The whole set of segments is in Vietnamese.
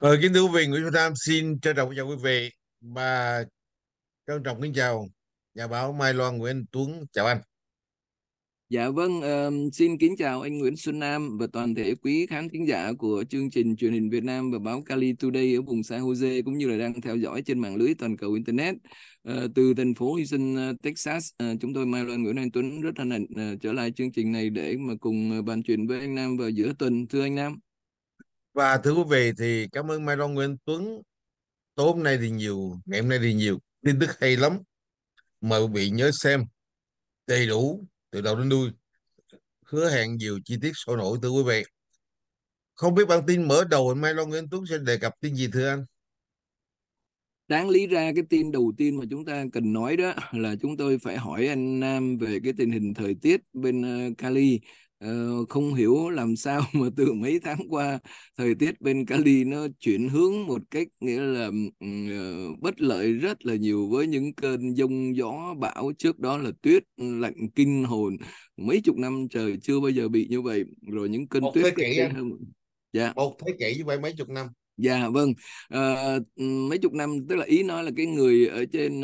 Rồi kính thưa quý vị, Nguyễn Xuân Nam xin trân trọng chào quý vị và trân trọng kính chào nhà báo Mai Loan Nguyễn Tuấn chào anh. Dạ vâng, um, xin kính chào anh Nguyễn Xuân Nam và toàn thể quý khán thính giả của chương trình truyền hình Việt Nam và báo Cali Today ở vùng San Jose cũng như là đang theo dõi trên mạng lưới toàn cầu Internet. Uh, từ thành phố Houston, ờ, Texas, uh, chúng tôi Mai Loan Nguyễn Anh Tuấn rất hân hạnh uh, trở lại chương trình này để mà cùng uh, bàn chuyện với anh Nam vào giữa tuần. Thưa anh Nam. Và thưa quý vị thì cảm ơn Mai Long Nguyễn Tuấn. Tối hôm nay thì nhiều, ngày hôm nay thì nhiều tin tức hay lắm. Mời quý vị nhớ xem đầy đủ từ đầu đến đuôi. Hứa hẹn nhiều chi tiết sôi nổi thưa quý vị. Không biết bản tin mở đầu Mai Long Nguyễn Tuấn sẽ đề cập tin gì thưa anh? Đáng lý ra cái tin đầu tiên mà chúng ta cần nói đó là chúng tôi phải hỏi anh Nam về cái tình hình thời tiết bên ờ, Cali. Ờ, không hiểu làm sao mà từ mấy tháng qua thời tiết bên Cali nó chuyển hướng một cách nghĩa là ờ, bất lợi rất là nhiều với những cơn giông gió bão. Trước đó là tuyết lạnh kinh hồn mấy chục năm trời chưa bao giờ bị như vậy. Rồi những cơn Một tuyết thế kỷ hơn dạ. Một thế kỷ với mấy chục năm. Dạ vâng, à, mấy chục năm tức là ý nói là cái người ở trên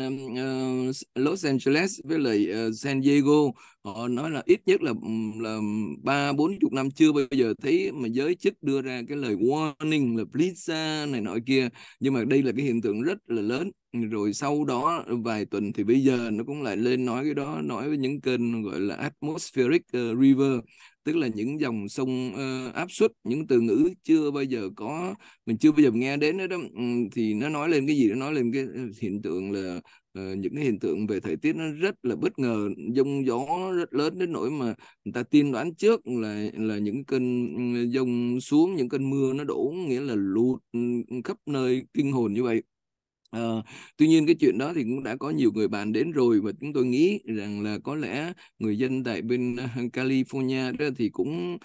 uh, Los Angeles với lại uh, San Diego họ nói là ít nhất là là ba bốn chục năm chưa bao giờ thấy mà giới chức đưa ra cái lời warning là please này nọ kia. Nhưng mà đây là cái hiện tượng rất là lớn. Rồi sau đó vài tuần thì bây giờ nó cũng lại lên nói cái đó nói với những kênh gọi là atmospheric uh, river tức là những dòng sông uh, áp suất những từ ngữ chưa bao giờ có mình chưa bao giờ nghe đến đó, đó. Thì nó nói lên cái gì nó nói lên cái ờ, hiện tượng là uh, những cái hiện tượng về thời tiết nó rất là bất ngờ giông gió rất lớn đến nỗi mà người ta tiên đoán trước là là những cơn ừ, dông xuống những cơn mưa nó đổ nghĩa là lụt ừ, khắp nơi kinh hồn như vậy À, tuy nhiên cái chuyện đó thì cũng đã có nhiều người bàn đến rồi và chúng tôi nghĩ rằng là có lẽ người dân tại bên ờ, California đó thì cũng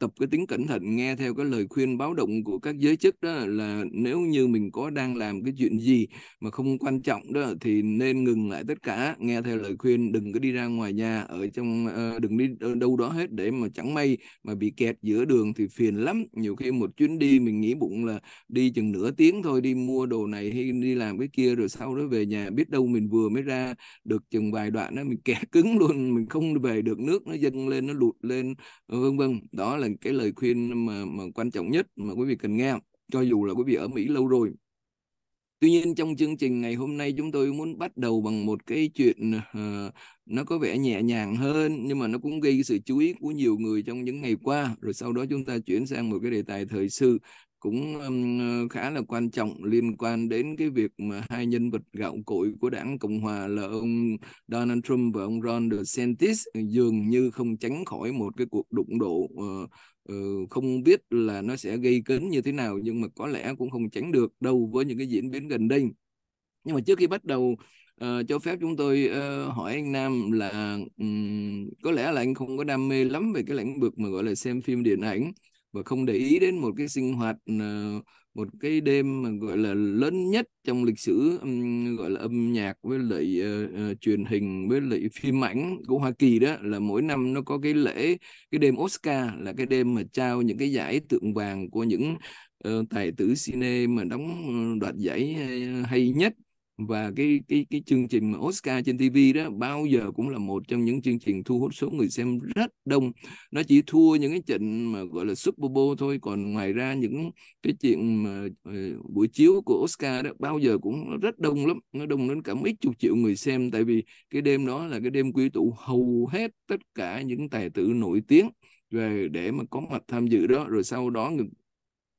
tập cái tính cẩn thận, nghe theo cái lời khuyên báo động của các giới chức đó là nếu như mình có đang làm cái chuyện gì mà không quan trọng đó thì nên ngừng lại tất cả, nghe theo lời khuyên, đừng có đi ra ngoài nhà ở trong ờ, đừng đi đâu đó hết để mà chẳng may mà bị kẹt giữa đường thì phiền lắm. Nhiều khi một chuyến đi mình nghĩ bụng là đi chừng nửa tiếng thôi, đi mua đồ này hay đi làm cái kia rồi sau đó về nhà biết đâu mình vừa mới ra được chừng vài đoạn đó mình kẹt cứng luôn, mình không về được nước, nó dâng lên, nó lụt lên vân vân đó là cái lời khuyên mà mà quan trọng nhất mà quý vị cần nghe. Cho dù là quý vị ở Mỹ lâu rồi. Tuy nhiên trong chương trình ngày hôm nay chúng tôi muốn bắt đầu bằng một cái chuyện uh, nó có vẻ nhẹ nhàng hơn nhưng mà nó cũng gây sự chú ý của nhiều người trong những ngày qua. Rồi sau đó chúng ta chuyển sang một cái đề tài thời sự cũng ờ, khá là quan trọng liên quan đến cái việc mà hai nhân vật gạo cội của đảng Cộng hòa là ông Donald Trump và ông Ron DeSantis ờ, dường như không tránh khỏi một cái cuộc đụng độ ờ, không biết là nó sẽ gây cấn như thế nào nhưng mà có lẽ cũng không tránh được đâu với những cái diễn biến gần đây. Nhưng mà trước khi bắt đầu uh, cho phép chúng tôi uh, hỏi anh Nam là um, có lẽ là anh không có đam mê lắm về cái lĩnh vực mà gọi là xem phim điện ảnh và không để ý đến một cái sinh hoạt ờ, một cái đêm mà gọi là lớn nhất trong lịch sử gọi là âm nhạc với lại uh, uh, truyền hình với lại phim ảnh của Hoa Kỳ đó là mỗi năm nó có cái lễ cái đêm Oscar là cái đêm mà trao những cái giải tượng vàng của những uh, tài tử cine mà đóng đoạt giải hay nhất và cái cái cái chương trình mà Oscar trên TV đó, bao giờ cũng là một trong những chương trình thu hút số người xem rất đông. Nó chỉ thua những cái trận mà, gọi là, Super Bowl thôi. Còn ngoài ra những cái chuyện mà ờ, buổi chiếu của Oscar đó, bao giờ cũng rất đông lắm. Nó đông đến cả mấy chục triệu người xem. Tại vì cái đêm đó là cái đêm quy tụ hầu hết tất cả những tài tử nổi tiếng về để mà có mặt tham dự đó. Rồi sau đó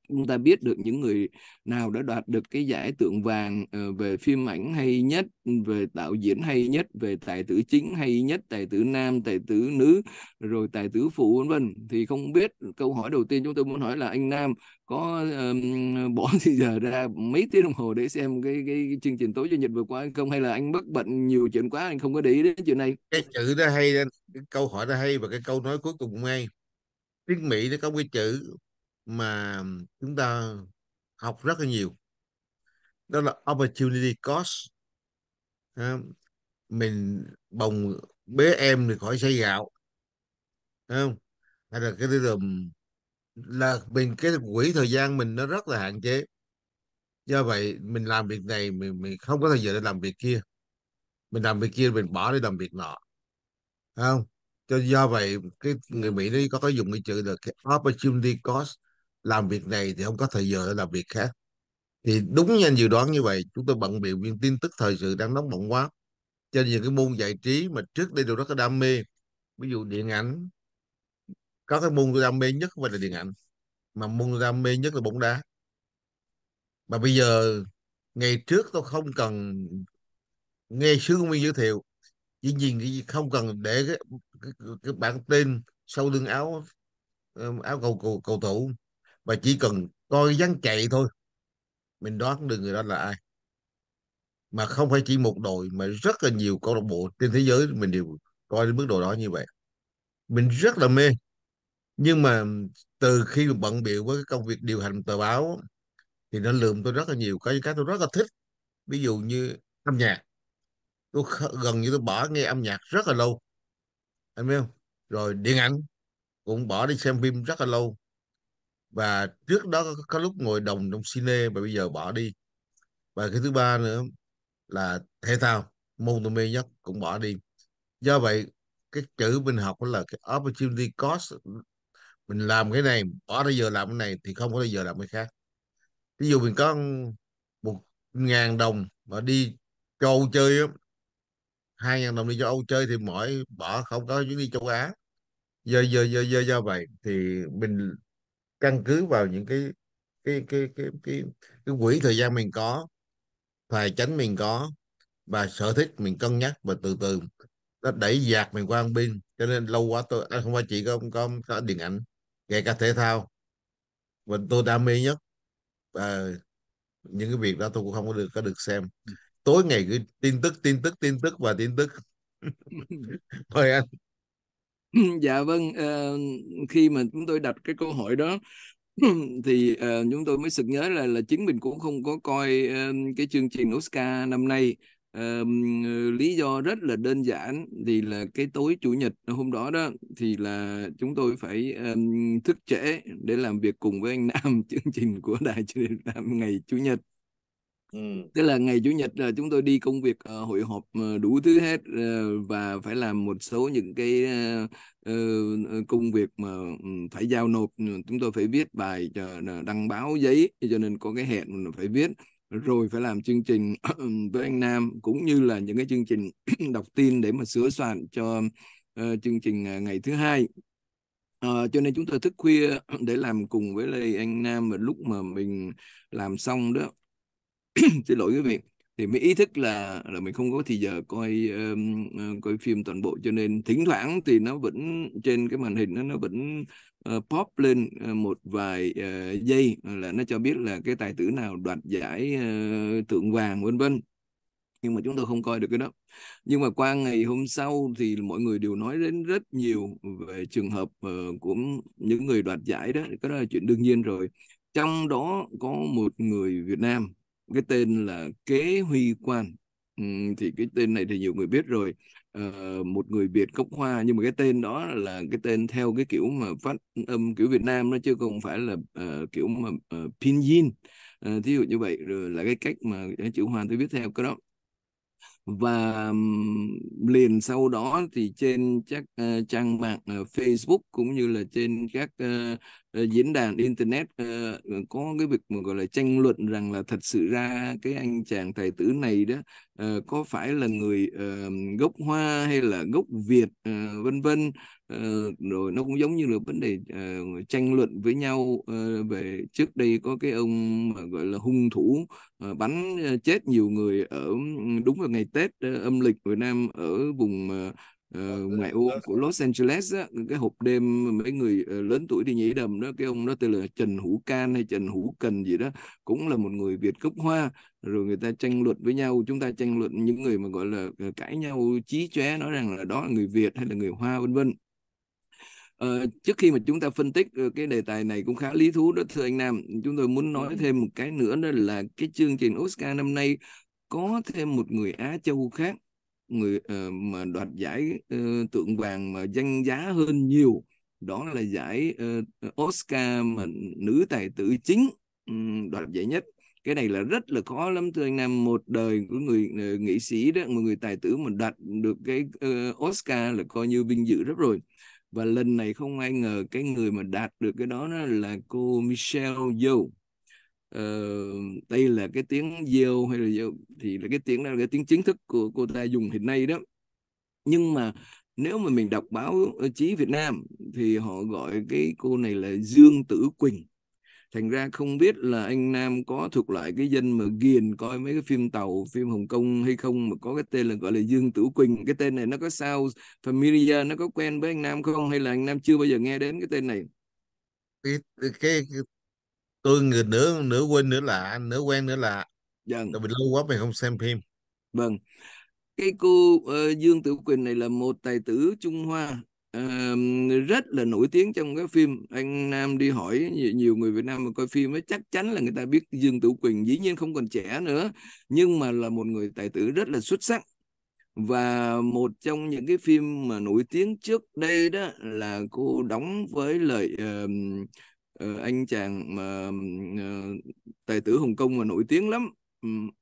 chúng ta biết được những người nào đã đoạt được cái giải tượng vàng ờ, về phim ảnh hay nhất về đạo diễn hay nhất về tài tử chính hay nhất tài tử nam tài tử nữ rồi tài tử phụ vân vân. Thì không biết câu hỏi đầu tiên chúng tôi muốn hỏi là anh Nam có um, bỏ thì giờ ra mấy tiếng đồng hồ để xem cái, cái, cái chương trình tối chủ nhật vừa qua hay không? Hay là anh bất bận nhiều chuyện quá anh không có để ý đến chuyện này? Cái chữ đó hay cái câu hỏi đó hay và cái câu nói cuối cùng ngay. Tiếng Mỹ nó có cái chữ mà chúng ta học rất là nhiều. Đó là opportunity cost. À, mình bồng bế em thì khỏi xây gạo. Thấy không? Hay là cái từ là mình cái quỹ thời gian mình nó rất là hạn chế. Do vậy mình làm việc này mình mình không có thời giờ để làm việc kia. Mình làm việc kia mình bỏ đi làm việc nọ. Thấy không? Cho do vậy cái người Mỹ nó có cái dùng cái chữ là cái opportunity cost làm việc này thì không có thời giờ để làm việc khác. Thì đúng như anh dự đoán như vậy chúng tôi bận bịu viên tin tức thời sự đang nóng bỏng quá. Cho những cái môn giải trí mà trước đây tôi rất là đam mê ví dụ điện ảnh có cái môn tôi đam mê nhất không phải là điện ảnh mà môn tôi đam mê nhất là bóng đá. Mà bây giờ ngày trước tôi không cần nghe sư công viên giới thiệu chỉ nhìn cái gì không cần để cái, cái, cái bản tên sau lưng áo áo cầu cầu cầu thủ mà chỉ cần coi dáng chạy thôi. Mình đoán được người đó là ai. Mà không phải chỉ một đội, mà rất là nhiều câu lạc bộ trên thế giới mình đều coi đến mức độ đó như vậy. Mình rất là mê. Nhưng mà từ khi bận bịu với cái công việc điều hành tờ báo, thì nó lượm tôi rất là nhiều cái cái tôi rất là thích. Ví dụ như âm nhạc. Tôi kh- gần như tôi bỏ nghe âm nhạc rất là lâu. Anh biết không? Rồi điện ảnh cũng bỏ đi xem phim rất là lâu và trước đó có, có lúc ngồi đồng trong cine và bây giờ bỏ đi. Và cái thứ ba nữa là thể thao môn tôi mê nhất cũng bỏ đi. Do vậy cái chữ mình học là cái opportunity cost. Mình làm cái này bỏ ra giờ làm cái này thì không có giờ làm cái khác. Ví dụ mình có một ngàn đồng mà đi châu Âu chơi á hai ngàn đồng đi cho Âu chơi thì mỗi bỏ không có chuyến đi châu Á. Do do do do do vậy thì mình căn cứ vào những cái cái cái cái cái cái quỹ thời gian mình có tài chính mình có và sở thích mình cân nhắc và từ từ nó đẩy dạt mình qua một bên. Cho nên lâu quá tôi à, không phải chỉ có, có có điện ảnh kể cả thể thao. Và tôi đam mê nhất và những cái việc đó tôi cũng không có được có được xem. Tối ngày cứ tin tức tin tức tin tức và tin tức. Thôi anh dạ vâng uh, khi mà chúng tôi đặt cái câu hỏi đó thì uh, chúng tôi mới sực nhớ là là chính mình cũng không có coi uh, cái chương trình Oscar năm nay. Uh, lý do rất là đơn giản thì là cái tối chủ nhật hôm đó đó thì là chúng tôi phải ừm, thức trễ để làm việc cùng với anh Nam. Chương trình của đài truyền hình Nam ngày chủ nhật ừ. tức là ngày chủ nhật là chúng tôi đi công việc uh, hội họp uh, đủ thứ hết uh, và phải làm một số những cái uh, công việc mà ừ, phải giao nộp. Chúng tôi phải viết bài cho đăng báo giấy cho nên có cái hẹn phải viết. Rồi phải làm chương trình với anh Nam cũng như là những cái chương trình đọc tin để mà sửa soạn cho uh, chương trình ngày thứ hai. Ờ, cho nên chúng tôi thức khuya để làm cùng với lại anh Nam và lúc mà mình làm xong đó. xin lỗi quý vị. Thì mới ý thức là là mình không có thì giờ coi um, coi phim toàn bộ cho nên thỉnh thoảng thì nó vẫn trên cái màn hình nó nó vẫn uh, pop lên ờ, một vài uh, giây là nó cho biết là cái tài tử nào đoạt giải uh, tượng vàng vân vân. Nhưng mà chúng tôi không coi được cái đó. Nhưng mà qua ngày hôm sau thì mọi người đều nói đến rất nhiều về trường hợp uh, của những người đoạt giải đó. Cái đó là chuyện đương nhiên rồi. Trong đó có một người Việt Nam cái tên là Kế Huy Quan. Ừ, thì cái tên này thì nhiều người biết rồi. À, một người Việt gốc Hoa nhưng mà cái tên đó là cái tên theo cái kiểu mà phát âm kiểu Việt Nam nó chứ không phải là uh, kiểu mà uh, pinyin. Uh, thí dụ như vậy rồi là cái cách mà chữ Hoa tôi viết theo cái đó. Và liền sau đó thì trên các uh, trang mạng uh, Facebook cũng như là trên các uh, Ờ, diễn đàn internet uh, có cái việc mà gọi là tranh luận rằng là thật sự ra cái anh chàng tài tử này đó uh, có phải là người uh, gốc Hoa hay là gốc Việt uh, vân vân. Uh, rồi nó cũng giống như là vấn đề uh, tranh luận với nhau uh, về trước đây có cái ông mà gọi là hung thủ uh, bắn chết nhiều người ở ừ, đúng vào ngày Tết uh, âm lịch Việt Nam ở vùng uh, uh, ngoại ô của Los Angeles á, cái hộp đêm mấy người uh, lớn tuổi đi nhảy đầm đó cái ông đó tên là Trần Hữu Can hay Trần Hữu Cần gì đó cũng là một người Việt gốc Hoa. Rồi người ta tranh luận với nhau chúng ta tranh luận những người mà gọi là uh, cãi nhau chí chóe nói rằng là đó là người Việt hay là người Hoa vân vân. Ờ, trước khi mà chúng ta phân tích cái đề tài này cũng khá lý thú đó thưa anh Nam chúng tôi muốn nói thêm một cái nữa đó là cái chương trình Oscar năm nay có thêm một người Á Châu khác người uh, mà đoạt giải uh, tượng vàng mà danh giá hơn nhiều đó là giải uh, Oscar mà nữ tài tử chính um, đoạt giải nhất. Cái này là rất là khó lắm thưa anh Nam. Một đời của người uh, nghệ sĩ đó một người tài tử mà đạt được cái uh, Oscar là coi như vinh dự rất rồi. Và lần này không ai ngờ cái người mà đạt được cái đó, đó là cô Michelle Yeoh uh, đây là cái tiếng Yeoh hay là Yeoh thì là cái tiếng đó là cái tiếng chính thức của cô ta dùng hiện nay đó. Nhưng mà nếu mà mình đọc báo ờ, chí Việt Nam thì họ gọi cái cô này là Dương Tử Quỳnh. Thành ra không biết là anh Nam có thuộc lại cái dân mà ghiền coi mấy cái phim tàu phim Hồng Kông hay không mà có cái tên là gọi là Dương Tử Quỳnh. Cái tên này nó có sao familiar nó có quen với anh Nam không? Hay là anh Nam chưa bao giờ nghe đến cái tên này? Cái, cái tôi người nửa nửa quên nửa lạ nửa quen nửa lạ. Vâng. Tại vì lâu quá mình không xem phim. Vâng. Cái cô uh, Dương Tử Quỳnh này là một tài tử Trung Hoa. Uh, rất là nổi tiếng trong cái phim anh Nam đi hỏi. Nhiều, nhiều người Việt Nam mà coi phim ấy chắc chắn là người ta biết Dương Tử Quỳnh dĩ nhiên không còn trẻ nữa. Nhưng mà là một người tài tử rất là xuất sắc. Và một trong những cái phim mà nổi tiếng trước đây đó là cô đóng với lời uh, uh, anh chàng mà uh, tài tử Hồng Kông mà nổi tiếng lắm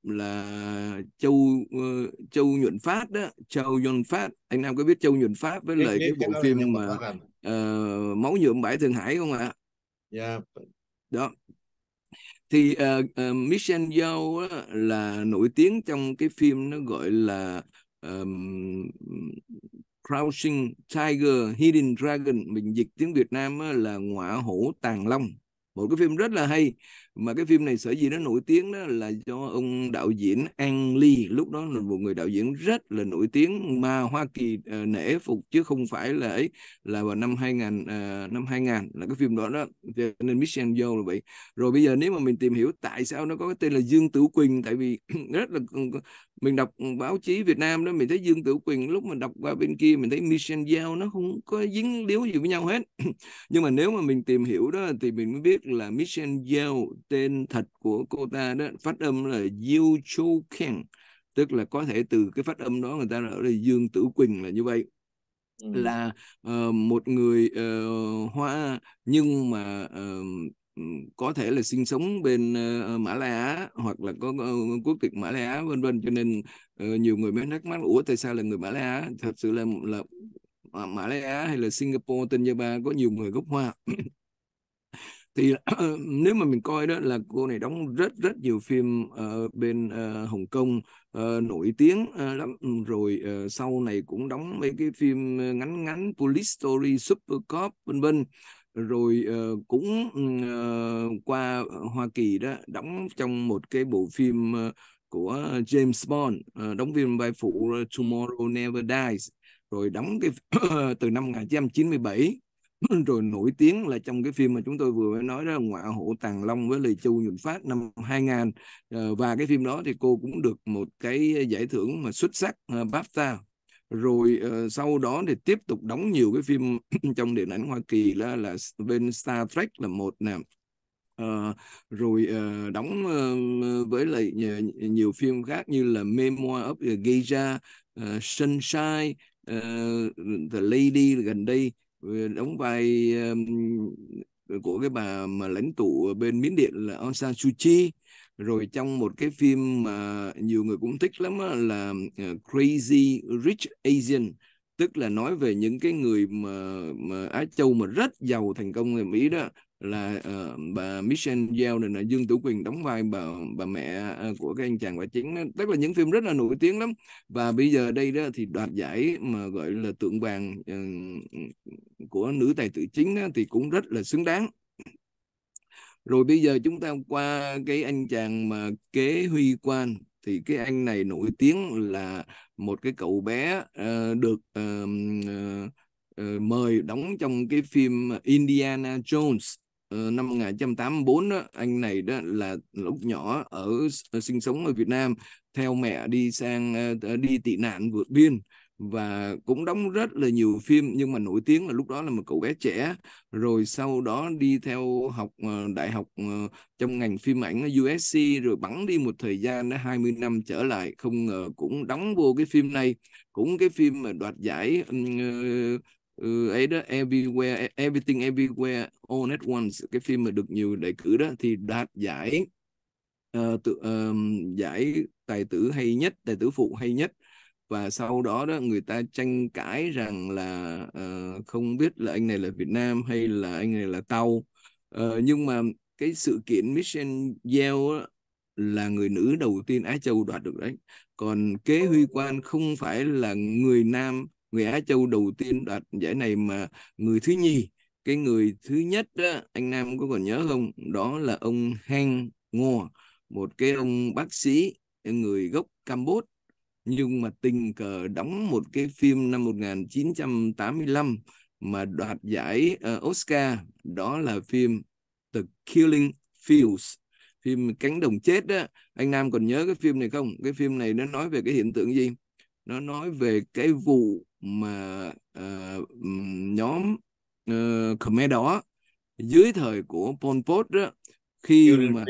là Châu uh, Châu Nhuận Phát đó Châu Nhuận Phát anh Nam có biết Châu Nhuận Phát với lời cái bộ phim mà uh, máu nhuộm bãi Thượng Hải không ạ? Yeah. Dạ. Đó thì uh, uh, Michelle Yeoh là nổi tiếng trong cái phim nó gọi là um, Crouching Tiger, Hidden Dragon mình dịch tiếng Việt Nam là ngọa hổ tàng long. Một cái phim rất là hay mà cái phim này sở dĩ nó nổi tiếng đó là do ông đạo diễn Ang Lee lúc đó là một người đạo diễn rất là nổi tiếng mà Hoa Kỳ uh, nể phục chứ không phải là ấy là vào năm 2000 uh, ờ, năm 2000 là cái phim đó đó. Cho nên Michelle Yeoh là vậy. Rồi bây giờ nếu mà mình tìm hiểu tại sao nó có cái tên là Dương Tử Quỳnh tại vì rất là ừ, ừ, mình đọc ừ, báo chí Việt Nam đó mình thấy Dương Tử Quỳnh lúc mà đọc qua bên kia mình thấy Mission Giao nó không có dính líu gì với nhau hết. Nhưng mà nếu mà mình tìm hiểu đó thì mình mới biết là Mission Giao tên thật của cô ta đó phát âm là Yu Chu Keng tức là có thể từ cái phát âm đó người ta ở đây Dương Tử Quỳnh là như vậy. Ừ. là uh, một người uh, Hoa nhưng mà uh, có thể là sinh sống bên uh, Mã Lai Á hoặc là có uh, quốc tịch Mã Lai Á vân vân. Cho nên uh, nhiều người mới thắc mắc ủa tại sao là người Mã Lai Á? Thật sự là là Mã Lai Á hay là Singapore Tân Gia Ba có nhiều người gốc Hoa thì nếu mà mình coi đó là cô này đóng rất rất nhiều phim ở bên uh, Hồng Kông uh, nổi tiếng uh, lắm. Ừ, rồi uh, sau này cũng đóng mấy cái phim ngắn ngắn Police Story Super Cop vân vân. Rồi uh, cũng uh, qua Hoa Kỳ đó đóng trong một cái bộ phim uh, của James Bond uh, đóng phim vai phụ Tomorrow Never Dies. Rồi đóng cái từ năm 1997 rồi nổi tiếng là trong cái phim mà chúng tôi vừa mới nói đó là ngọa hổ tàng long với lời chu nhuận phát năm 2000 ờ, và cái phim đó thì cô cũng được một cái giải thưởng mà xuất sắc uh, BAFTA. Rồi uh, sau đó thì tiếp tục đóng nhiều cái phim trong điện ảnh Hoa Kỳ là là bên Star Trek là một nè. Uh, rồi uh, đóng uh, với lại nhiều, nhiều phim khác như là Memoir of the Geisha, uh, Sunshine, uh, The Lady gần đây đóng vai um, của cái bà mà lãnh tụ bên Miến Điện là Aung San Suu Kyi. Rồi trong một cái phim mà nhiều người cũng thích lắm là ờ, Crazy Rich Asian tức là nói về những cái người mà, mà Á Châu mà rất giàu thành công ở Mỹ đó là uh, bà Michelle Yeoh này là Dương Tử Quỳnh đóng vai bà bà mẹ uh, của cái anh chàng quả chính đó. tức là những phim rất là nổi tiếng lắm. Và bây giờ đây đó thì đoạt giải mà gọi là tượng vàng uh, của nữ tài tử chính đó, thì cũng rất là xứng đáng. Rồi bây giờ chúng ta qua cái anh chàng mà kế huy quan. Thì cái anh này nổi tiếng là một cái cậu bé uh, được uh, uh, mời đóng trong cái phim Indiana Jones. Ờ, năm 1984 đó, anh này đó là lúc nhỏ ở, ở ờ, sinh sống ở Việt Nam theo mẹ đi sang uh, đi tị nạn vượt biên và cũng đóng rất là nhiều phim nhưng mà nổi tiếng là lúc đó là một cậu bé trẻ. Rồi sau đó đi theo học đại học trong ngành phim ảnh ở USC rồi bắn đi một thời gian đã 20 năm trở lại không ngờ cũng đóng vô cái phim này. Cũng cái phim mà đoạt giải uh, ừ, ấy đó Everywhere Everything Everywhere All at Once cái phim mà được nhiều đề cử đó thì đạt giải uh, tự, uh, giải tài tử hay nhất tài tử phụ hay nhất. Và sau đó đó người ta tranh cãi rằng là uh, không biết là anh này là Việt Nam hay là anh này là Tàu. Uh, nhưng mà cái sự kiện Michelle Yeoh là người nữ đầu tiên Á Châu đoạt được đấy. Còn Kế Huy Quan không phải là người nam người Á Châu đầu tiên đoạt giải này mà người thứ nhì cái người thứ nhất đó, anh Nam có còn nhớ không? Đó là ông Hang Ngo một cái ông bác sĩ người gốc Campuchia nhưng mà tình cờ đóng một cái phim năm 1985 mà đoạt giải uh, Oscar đó là phim The Killing Fields phim cánh đồng chết đó anh Nam còn nhớ cái phim này không? Cái phim này nó nói về cái hiện tượng gì? Nó nói về cái vụ mà uh, nhóm uh, Khmer Đỏ dưới thời của Pol Pot đó khi mà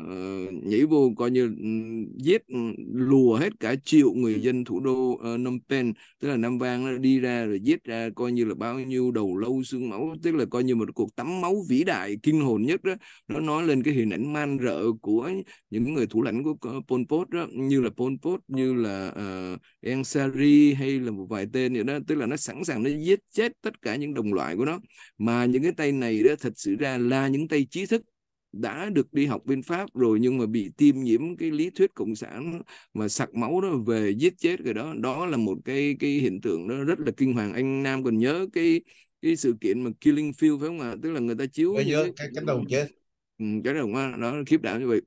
uh, nhảy vô coi như ừ, giết ừ, lùa hết cả triệu người dân thủ đô uh, Phnom Penh. Tức là Nam Vang đi ra rồi giết ra coi như là bao nhiêu đầu lâu xương máu. Tức là coi như một cuộc tắm máu vĩ đại kinh hồn nhất đó. Nó nói lên cái hình ảnh man rợ của những người thủ lãnh của ờ, Pol Pot đó. Như là Pol Pot như là uh, Eng Sari hay là một vài tên vậy đó. Tức là nó sẵn sàng nó giết chết tất cả những đồng loại của nó. Mà những cái tay này đó thật sự ra là những tay trí thức đã được đi học bên Pháp rồi nhưng mà bị tiêm nhiễm cái lý thuyết cộng sản mà sặc máu đó về giết chết cái đó. Đó là một cái cái hiện tượng nó rất là kinh hoàng. Anh Nam còn nhớ cái cái sự kiện mà killing field phải không ạ? Tức là người ta chiếu nhớ cái, cái đồng chết. Ừ, cái đồng đó khiếp đảm như vậy.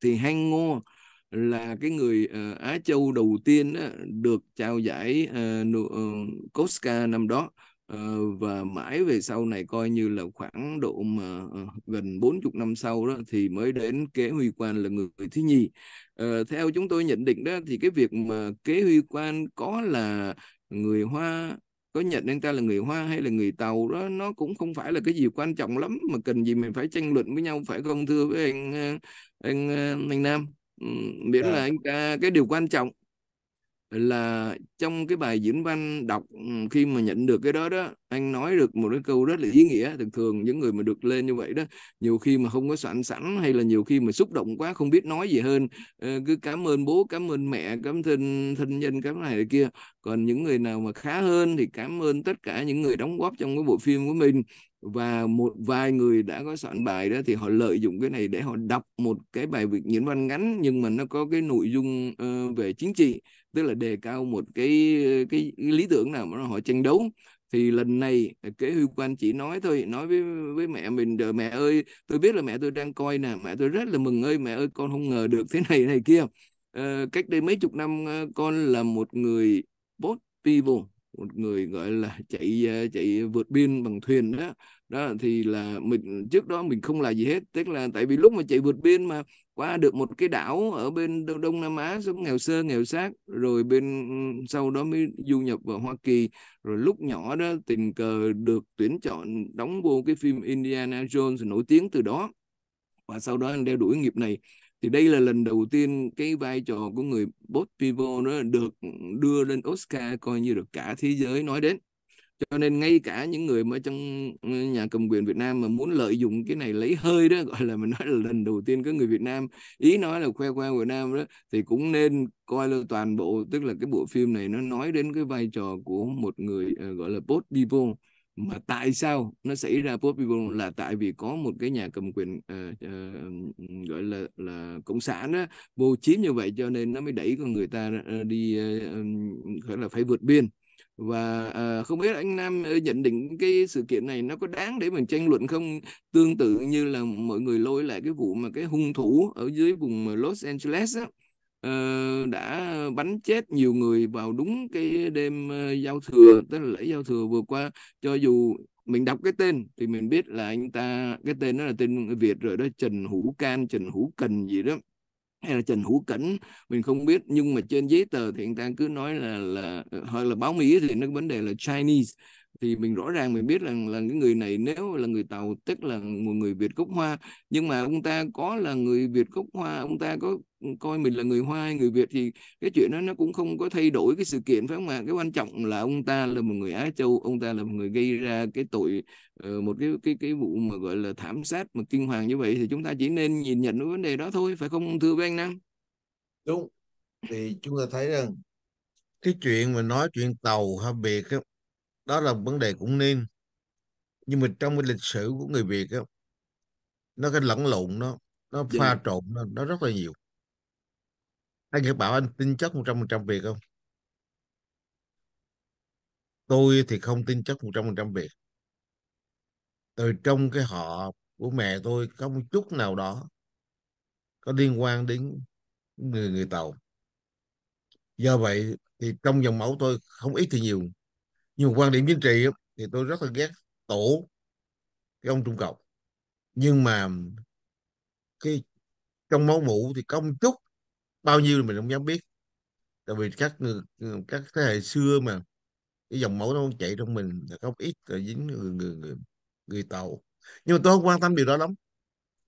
Thì Hang Ngô là cái người uh, Á Châu đầu tiên uh, được trao giải uh, uh, Oscar năm đó và mãi về sau này coi như là khoảng độ mà uh, gần 40 năm sau đó thì mới đến kế huy quan là người, thứ nhì. Uh, theo chúng tôi nhận định đó thì cái việc mà kế huy quan có là người hoa có nhận anh ta là người hoa hay là người tàu đó nó cũng không phải là cái gì quan trọng lắm mà cần gì mình phải tranh luận với nhau phải không thưa với anh anh anh, anh Nam? Miễn yeah. là anh ta cái điều quan trọng là trong cái bài diễn văn đọc ừ, khi mà nhận được cái đó đó anh nói được một cái câu rất là ý nghĩa. Thường thường những người mà được lên như vậy đó nhiều khi mà không có soạn sẵn hay là nhiều khi mà xúc động quá không biết nói gì hơn ờ, cứ cảm ơn bố cảm ơn mẹ cảm ơn thân thân nhân cái này kia. Còn những người nào mà khá hơn thì cảm ơn tất cả những người đóng góp trong cái bộ phim của mình. Và một vài người đã có soạn bài đó thì họ lợi dụng cái này để họ đọc một cái bài việc diễn văn ngắn nhưng mà nó có cái nội dung uh, về chính trị tức là đề cao một cái cái lý tưởng nào mà họ tranh đấu. Thì lần này kế huy quan chỉ nói thôi nói với với mẹ mình mẹ ơi tôi biết là mẹ tôi đang coi nè mẹ tôi rất là mừng ơi mẹ ơi con không ngờ được thế này này kia. Ờ, cách đây mấy chục năm ờ, con là một người boat people một người, gọi là, chạy ờ, chạy vượt biên bằng thuyền đó. Đó thì là mình, trước đó mình không là gì hết. Tức là tại vì lúc mà chạy vượt biên mà qua được một cái đảo ở bên Đông Nam Á sống nghèo sơ nghèo xác rồi bên ừ, sau đó mới du nhập vào Hoa Kỳ. Rồi lúc nhỏ đó, tình cờ được tuyển chọn đóng vô cái phim Indiana Jones nổi tiếng từ đó. Và sau đó anh đeo đuổi nghiệp này thì đây là lần đầu tiên cái vai trò của người boat Pivo nó được đưa lên Oscar coi như được cả thế giới nói đến. Cho nên ngay cả những người mà trong ừ, nhà cầm quyền Việt Nam mà muốn lợi dụng cái này lấy hơi đó gọi là mình nói là lần đầu tiên có người Việt Nam ý nói là khoe khoang Việt Nam đó thì cũng nên coi là toàn bộ tức là cái bộ phim này nó nói đến cái vai trò của một người uh, gọi là post people mà tại sao nó xảy ra post people là tại vì có một cái nhà cầm quyền uh, uh, gọi là là cộng sản đó vô chiếm như vậy cho nên nó mới đẩy con người ta ờ, đi uh, gọi là phải vượt biên. Và uh, không biết anh Nam nhận định cái sự kiện này nó có đáng để mình tranh luận không? Tương tự như là mọi người lôi lại cái vụ mà cái hung thủ ở dưới vùng Los Angeles á, uh, đã bắn chết nhiều người vào đúng cái đêm uh, giao thừa tức là lễ giao thừa vừa qua. Cho dù mình đọc cái tên thì mình biết là anh ta cái tên đó là tên Việt rồi đó Trần Hữu Can Trần Hữu Cần gì đó hay là Trần Hữu Cảnh mình không biết. Nhưng mà trên giấy tờ thì anh ta cứ nói là là ờ, hoặc là báo Mỹ thì nó vấn đề là Chinese thì mình rõ ràng mình biết rằng là, là cái người này nếu là người Tàu tức là một người Việt gốc Hoa nhưng mà ông ta có là người Việt gốc Hoa ông ta có ừ, coi mình là người Hoa hay người Việt thì cái chuyện đó nó cũng không có thay đổi cái sự kiện phải không ạ? Cái quan trọng là ông ta là một người Á Châu ông ta là một người gây ra cái tội ờ, một cái cái cái vụ mà gọi là thảm sát mà kinh hoàng như vậy thì chúng ta chỉ nên nhìn nhận cái vấn đề đó thôi phải không thưa với anh Nam? Đúng. Thì chúng ta thấy rằng cái chuyện mà nói chuyện tàu hay biệt á, đó là vấn đề cũng nên. Nhưng mà trong cái lịch sử của người Việt á, nó cái lẫn lộn nó nó pha dạ trộn nó, nó rất là nhiều. Anh cứ bảo anh tin chắc phần trăm Việt không? Tôi thì không tin chắc phần trăm Việt. Từ trong cái họ của mẹ tôi có một chút nào đó có liên quan đến người người Tàu. Do vậy thì trong dòng máu tôi không ít thì nhiều nhưng mà quan điểm chính trị thì tôi rất là ghét tổ cái ông Trung Cộng. Nhưng mà cái trong máu mủ thì có một chút bao nhiêu mình không dám biết. Tại vì các người các thế hệ xưa mà cái dòng máu nó chạy trong mình là có ít là dính người người người, người Tàu. Nhưng mà tôi không quan tâm điều đó lắm.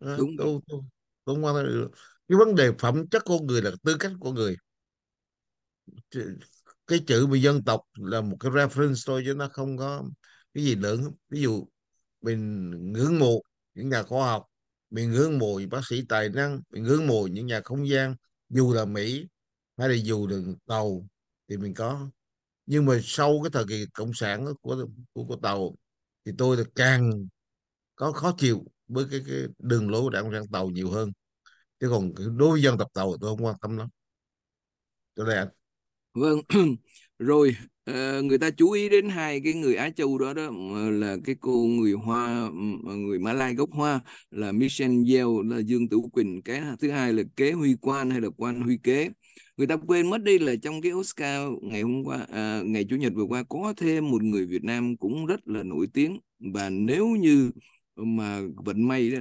Đúng. tôi, tôi, tôi không quan tâm điều đó. cái vấn đề phẩm chất con người là tư cách của người cái chữ về dân tộc là một cái reference thôi chứ nó không có cái gì lớn. Ví dụ mình ngưỡng mộ những nhà khoa học mình ngưỡng mộ những bác sĩ tài năng mình ngưỡng mộ những nhà không gian dù là Mỹ hay là dù là Tàu thì mình có. Nhưng mà sau cái thời kỳ cộng sản của của, của Tàu thì tôi là càng có khó chịu với cái, cái đường lối của đảng Cộng sản Tàu nhiều hơn. Chứ còn đối với dân tộc Tàu tôi không quan tâm lắm. Cho nên Vâng, rồi ờ, người ta chú ý đến hai cái người Á Châu đó đó ờ, là cái cô người Hoa ừ, ờ, người Mã Lai gốc Hoa là Michelle Yeoh là Dương Tử Quỳnh. Cái thứ hai là Kế Huy Quan hay là Quan Huy Kế. Người ta quên mất đi là trong cái Oscar ngày hôm qua à, ngày Chủ nhật vừa qua có thêm một người Việt Nam cũng rất là nổi tiếng. Và nếu như mà vận may đó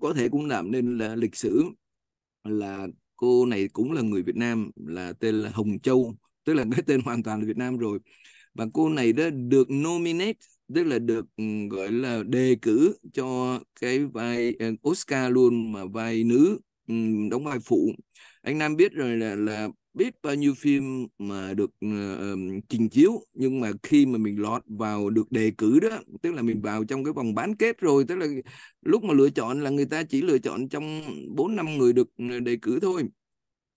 có thể cũng làm nên là lịch sử là cô này cũng là người Việt Nam, là tên là Hồng Châu, tức là cái tên hoàn toàn là Việt Nam rồi. Và cô này đã được nominate, tức là được ừ, gọi là đề cử cho cái vai ờ, Oscar luôn mà vai nữ ừ, đóng vai phụ. Anh Nam biết rồi là là biết bao nhiêu phim mà được uh, trình chiếu nhưng mà khi mà mình lọt vào được đề cử đó tức là mình vào trong cái vòng bán kết rồi tức là lúc mà lựa chọn là người ta chỉ lựa chọn trong bốn năm người được ờ, đề cử thôi.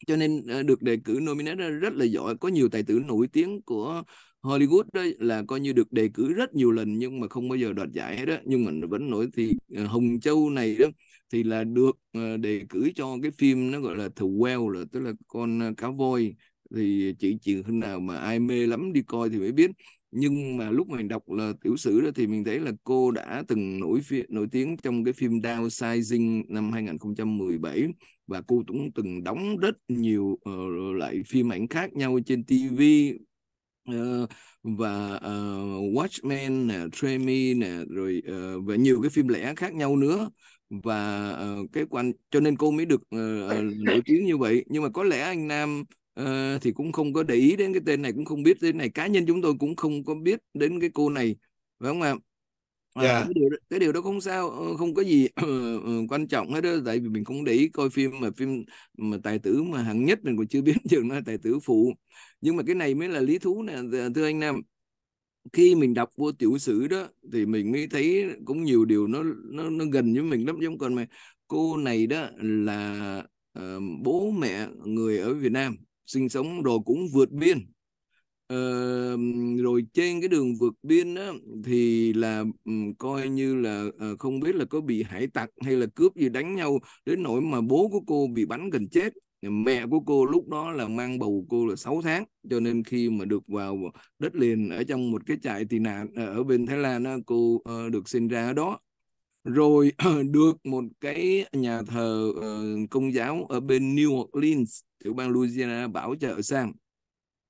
Cho nên ờ, được đề cử nominate rất là giỏi có nhiều tài tử nổi tiếng của Hollywood đó là coi như được đề cử rất nhiều lần nhưng mà không bao giờ đoạt giải hết đó nhưng mà vẫn nổi thì Hồng Châu này đó thì là được ờ, đề cử cho cái phim nó gọi là The Whale là tức là con ờ, cá voi. Thì chỉ chỉ khi nào mà ai mê lắm đi coi thì mới biết. Nhưng mà lúc mình đọc là tiểu sử đó thì mình thấy là cô đã từng nổi nổi tiếng trong cái phim Downsizing năm 2017 và cô cũng từng đóng rất nhiều uh, lại phim ảnh khác nhau trên TV uh, và uh, Watchmen nè, Tremi nè rồi uh, và nhiều cái phim lẻ khác nhau nữa và uh, cái quan cho nên cô mới được uh, nổi tiếng như vậy. Nhưng mà có lẽ anh Nam uh, thì cũng không có để ý đến cái tên này cũng không biết tên này. Cá nhân chúng tôi cũng không có biết đến cái cô này. Phải không ạ? À, yeah. cái, điều, cái điều đó không sao không có gì quan trọng hết đó tại vì mình không để ý coi phim mà phim mà tài tử mà hạng nhất mình còn chưa biết chừng nó tài tử phụ. Nhưng mà cái này mới là lý thú nè thưa anh Nam khi mình đọc vô tiểu sử đó thì mình mới thấy cũng nhiều điều nó nó nó gần với mình lắm. Giống còn mà cô này đó là uh, bố mẹ người ở Việt Nam sinh sống rồi cũng vượt biên. Uh, rồi trên cái đường vượt biên đó thì là um, coi như là uh, không biết là có bị hải tặc hay là cướp gì đánh nhau đến nỗi mà bố của cô bị bắn gần chết mẹ của cô lúc đó là mang bầu cô là 6 tháng cho nên khi mà được vào đất liền ở trong một cái trại tị nạn ờ, ở bên Thái Lan đó, cô uh, được sinh ra ở đó. Rồi được một cái nhà thờ uh, công giáo ở bên New Orleans tiểu bang Louisiana bảo trợ sang.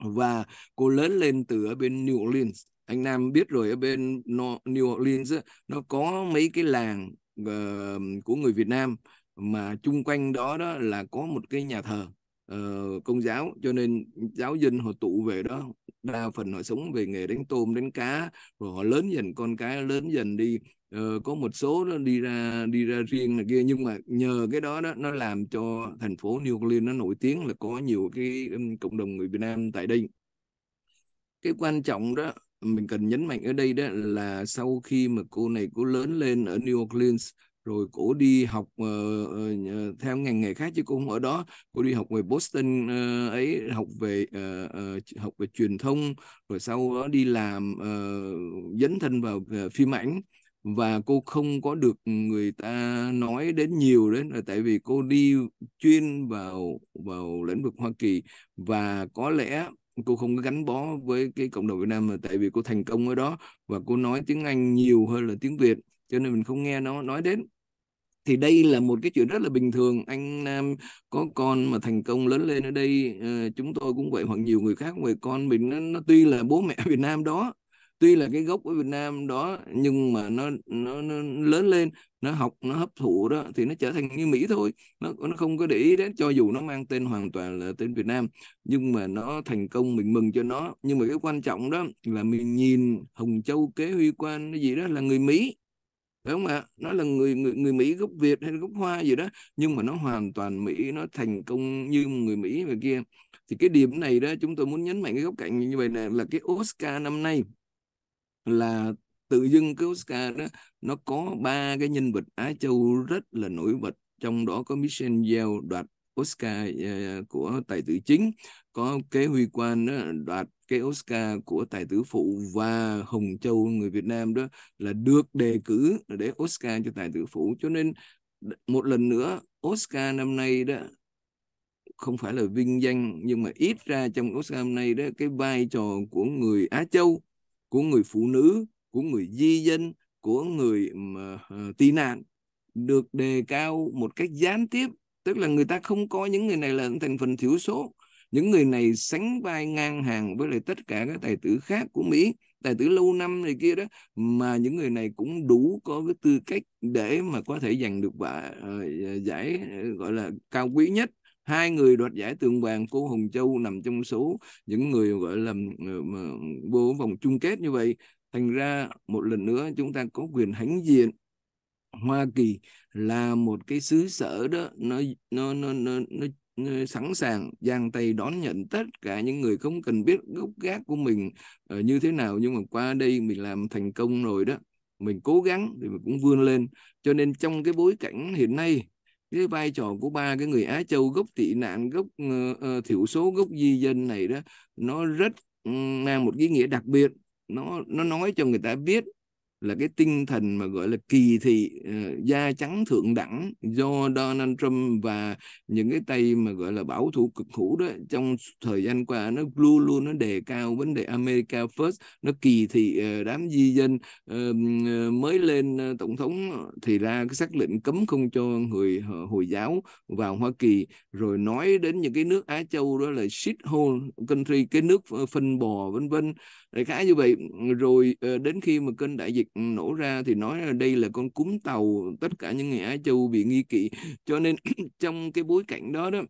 Và cô lớn lên từ ở bên New Orleans. Anh Nam biết rồi ở bên New Orleans nó có mấy cái làng uh, của người Việt Nam mà chung quanh đó đó là có một cái nhà thờ uh, công giáo. Cho nên giáo dân họ tụ về đó đa phần họ sống về nghề đánh tôm đánh cá. Rồi họ lớn dần con cái lớn dần đi uh, có một số nó đi ra đi ra riêng này kia. Nhưng mà nhờ cái đó đó nó làm cho thành phố New Orleans nó nổi tiếng là có nhiều cái um, cộng đồng người Việt Nam tại đây. Cái quan trọng đó mình cần nhấn mạnh ở đây đó là sau khi mà cô này cô lớn lên ở New Orleans rồi cô đi học uh, theo ngành nghề khác chứ cô không ở đó. Cô đi học về Boston uh, ấy học về uh, uh, học về truyền thông rồi sau đó đi làm uh, dấn thân vào uh, phim ảnh. Và cô không có được người ta nói đến nhiều đấy là tại vì cô đi chuyên vào vào lĩnh vực Hoa Kỳ. Và có lẽ cô không có gắn bó với cái cộng đồng Việt Nam mà tại vì cô thành công ở đó. Và cô nói tiếng Anh nhiều hơn là tiếng Việt cho nên mình không nghe nó nói đến thì đây là một cái chuyện rất là bình thường. Anh Nam có con mà thành công lớn lên ở đây uh, chúng tôi cũng vậy hoặc nhiều người khác vậy. Con mình nó, nó tuy là bố mẹ Việt Nam đó tuy là cái gốc ở Việt Nam đó nhưng mà nó nó, nó lớn lên nó học nó hấp thụ đó thì nó trở thành như Mỹ thôi. Nó nó không có để ý đến cho dù nó mang tên hoàn toàn là tên Việt Nam nhưng mà nó thành công mình mừng cho nó. Nhưng mà cái quan trọng đó là mình nhìn Hồng Châu Kế Huy Quan cái gì đó là người Mỹ phải không ạ? Nó là người người người Mỹ gốc Việt hay gốc Hoa gì đó nhưng mà nó hoàn toàn Mỹ nó thành công như người Mỹ và kia. Thì cái điểm này đó chúng tôi muốn nhấn mạnh cái góc cạnh như vậy là là cái Oscar năm nay là tự dưng cái Oscar đó nó có ba cái nhân vật Á Châu rất là nổi bật. Trong đó có Michelle Yeoh đoạt Oscar uh, của tài tử chính có kế huy quan đó, đoạt cái Oscar của tài tử phụ và Hồng Châu người Việt Nam đó là được đề cử để Oscar cho tài tử phụ. Cho nên một lần nữa Oscar năm nay đó không phải là vinh danh nhưng mà ít ra trong Oscar năm nay đó cái vai trò của người Á Châu của người phụ nữ của người di dân của người mà, uh, tị nạn được đề cao một cách gián tiếp. Tức là người ta không coi những người này là thành phần thiểu số những người này sánh vai ngang hàng với lại tất cả các tài tử khác của Mỹ tài tử lâu năm này kia đó mà những người này cũng đủ có cái tư cách để mà có thể giành được và uh, ờ, giải ờ, gọi là cao quý nhất. Hai người đoạt giải tượng vàng cô Hồng Châu nằm trong số những người gọi là uh, vô vòng chung kết như vậy. Thành ra một lần nữa chúng ta có quyền hãnh diện Hoa Kỳ là một cái xứ sở đó nó nó nó nó, nó sẵn sàng giang tay đón nhận tất cả những người không cần biết gốc gác của mình uh, như thế nào. Nhưng mà qua đây mình làm thành công rồi đó mình cố gắng thì mình cũng vươn lên. Cho nên trong cái bối cảnh hiện nay cái vai trò của ba cái người Á Châu gốc tị nạn gốc uh, uh, thiểu số gốc di dân này đó nó rất um, mang một ý nghĩa đặc biệt. Nó nó nói cho người ta biết là cái tinh thần mà gọi là kỳ thị uh, da trắng thượng đẳng do Donald Trump và những cái tay mà gọi là bảo thủ cực hữu đó trong thời gian qua nó luôn luôn nó đề cao vấn đề America First nó kỳ thị uh, đám di dân uh, mới lên uh, tổng thống. Thì ra cái xác lệnh cấm không cho người hồi giáo vào Hoa Kỳ. Rồi nói đến những cái nước Á Châu đó là shit hole country cái nước phân bò vân vân. Đại khái như vậy. Rồi đến khi mà kênh đại dịch nổ ra thì nói là đây là con cúm tàu, tất cả những người Á Châu bị nghi kỵ. Cho nên trong cái bối cảnh đó đó,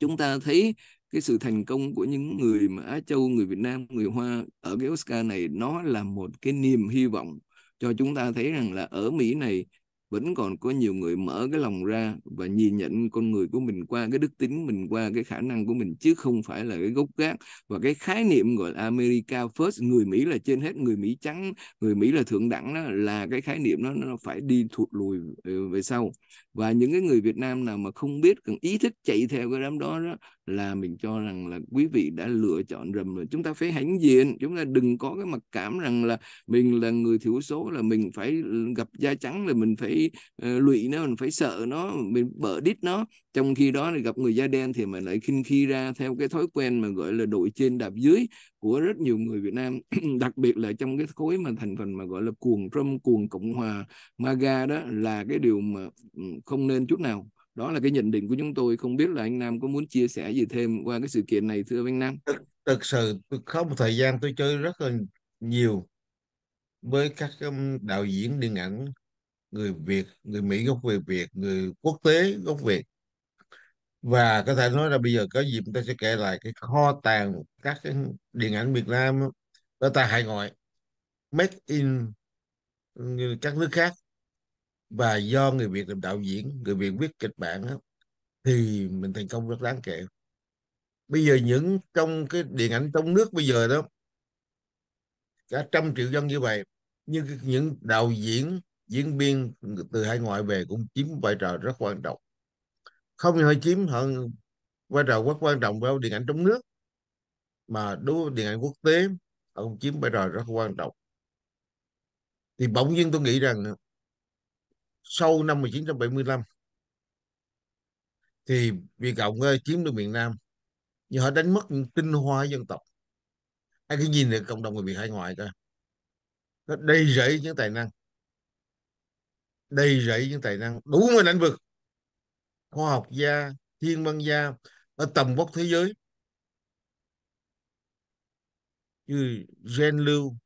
chúng ta thấy cái sự thành công của những người mà Á Châu, người Việt Nam, người Hoa ở cái Oscar này, nó là một cái niềm hy vọng cho chúng ta thấy rằng là ở Mỹ này vẫn còn có nhiều người mở cái lòng ra và nhìn nhận con người của mình qua cái đức tính, mình qua cái khả năng của mình, chứ không phải là cái gốc gác. Và cái khái niệm gọi là America first, người Mỹ là trên hết, người Mỹ trắng, người Mỹ là thượng đẳng đó, là cái khái niệm đó, nó phải đi thụt lùi ừ, về sau và những cái người Việt Nam nào mà không biết cần ý thức chạy theo cái đám đó, đó là mình cho rằng là quý vị đã lựa chọn rầm rồi. Chúng ta phải hãnh diện chúng ta đừng có cái mặc cảm rằng là mình là người thiểu số là mình phải gặp da trắng là mình phải uh, lụy nó mình phải sợ nó mình bở đít nó. Trong khi đó thì gặp người da đen thì mà lại khinh khi ra theo cái thói quen mà gọi là đội trên đạp dưới của rất nhiều người Việt Nam. Đặc biệt là trong cái khối mà thành phần mà gọi là cuồng Trump cuồng Cộng hòa MAGA đó là cái điều mà ừ, không nên chút nào. Đó là cái nhận định của chúng tôi. Không biết là anh Nam có muốn chia sẻ gì thêm qua cái sự kiện này thưa anh Nam? Thực, thực sự có một thời gian tôi chơi rất là nhiều với các um, đạo diễn điện ảnh người Việt người Mỹ gốc về Việt người quốc tế gốc Việt và có thể nói là bây giờ có dịp ta sẽ kể lại cái kho tàng các cái điện ảnh Việt Nam ở tại hải ngoại made in các nước khác và do người Việt làm đạo diễn người Việt viết kịch bản đó, thì mình thành công rất đáng kể. Bây giờ những trong cái điện ảnh trong nước bây giờ đó cả trăm triệu dân như vậy nhưng những đạo diễn diễn viên từ hải ngoại về cũng chiếm vai trò rất quan trọng. Không hơi chiếm họ vai trò rất quan trọng vào điện ảnh trong nước mà đối với điện ảnh quốc tế họ cũng chiếm vai trò rất quan trọng. Thì bỗng nhiên tôi nghĩ rằng sau năm 1975 thì Việt Cộng chiếm được miền Nam nhưng họ đánh mất những tinh hoa dân tộc. Ai cứ nhìn được cộng đồng người Việt hải ngoại coi. Nó đầy rẫy những tài năng. Đầy rẫy những tài năng. Đủ mọi lĩnh vực. Khoa học gia, thiên văn gia, ở tầm vóc thế giới. Như Gen Lưu,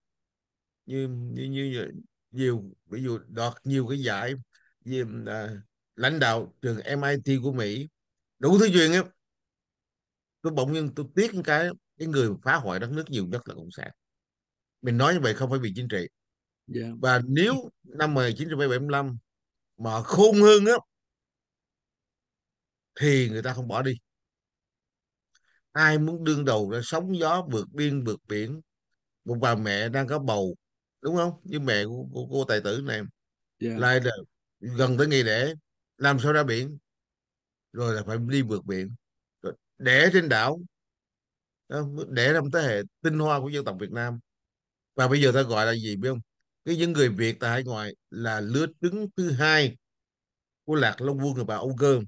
như như như nhiều, ví dụ đoạt nhiều cái giải như à, lãnh đạo trường MIT của Mỹ. Đủ thứ chuyện á tôi bỗng nhiên tôi tiếc cái cái người phá hoại đất nước nhiều nhất là cộng sản. Mình nói như vậy không phải vì chính trị. Dạ. Và nếu năm 1975 mà khôn hơn á thì người ta không bỏ đi. Ai muốn đương đầu ra sóng gió vượt biên vượt biển một bà mẹ đang có bầu đúng không? Như mẹ của, của cô tài tử này. Dạ. Lại là gần tới nghi lễ, làm sao ra biển? Rồi là phải đi vượt biển. Rồi đẻ trên đảo. Để đẻ ra một thế hệ tinh hoa của dân tộc Việt Nam. Và bây giờ ta gọi là gì biết không? Cái những người Việt tại hải ngoại là lứa trứng thứ hai của Lạc Long Quân và bà Âu Cơ.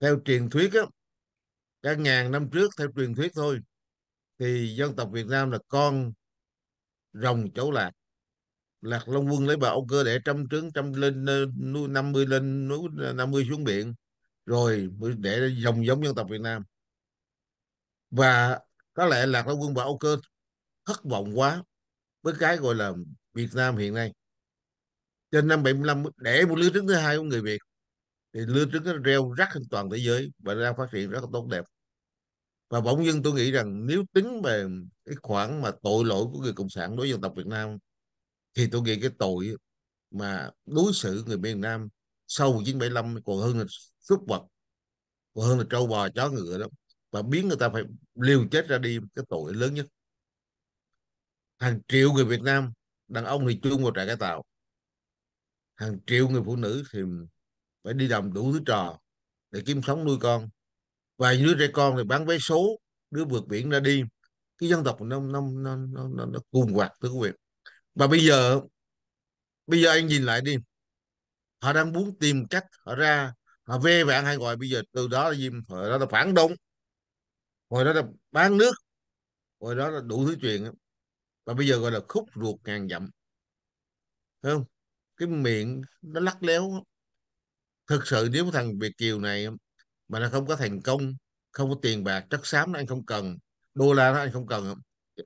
Theo truyền thuyết á cả ngàn năm trước, theo truyền thuyết thôi, thì dân tộc Việt Nam là con rồng cháu lạc. Lạc Long Quân lấy bà Âu Cơ để trăm trứng trăm lên ờ, nuôi năm mươi lên, núi ờ, 50 xuống biển. Rồi để dòng giống dân tộc Việt Nam. Và có lẽ Lạc Long Quân và Âu Cơ thất vọng quá với cái gọi là Việt Nam hiện nay. Trên năm 75 để một lứa trứng thứ hai của người Việt, thì lứa trứng nó reo rắc trên toàn thế giới và đang phát triển rất là tốt đẹp. Và bỗng dưng tôi nghĩ rằng nếu tính về cái khoản mà tội lỗi của người cộng sản đối với dân tộc Việt Nam thì tôi nghĩ cái tội mà đối xử người miền Nam sau 1975 còn hơn là súc vật còn hơn là trâu bò chó ngựa đó và biến người ta phải liều chết ra đi cái tội lớn nhất. Hàng triệu người Việt Nam đàn ông thì chung vào trại cải tạo. Hàng triệu người phụ nữ thì phải đi làm đủ thứ trò để kiếm sống nuôi con. Và đứa trẻ con thì bán vé số đứa vượt biển ra đi. Cái dân tộc nó nó nó nó nó, nó cuồng quạt thưa quý vị và bây giờ bây giờ anh nhìn lại đi. Họ đang muốn tìm cách họ ra, họ ve vãn hay gọi bây giờ từ đó là gì? Hồi đó là phản động. Hồi đó là bán nước. Hồi đó là đủ thứ chuyện. Và bây giờ gọi là khúc ruột ngàn dặm. Thấy không? Cái miệng nó lắc léo. Thực sự nếu thằng Việt kiều này mà nó không có thành công, không có tiền bạc, chất xám nó anh không cần, đô la nó anh không cần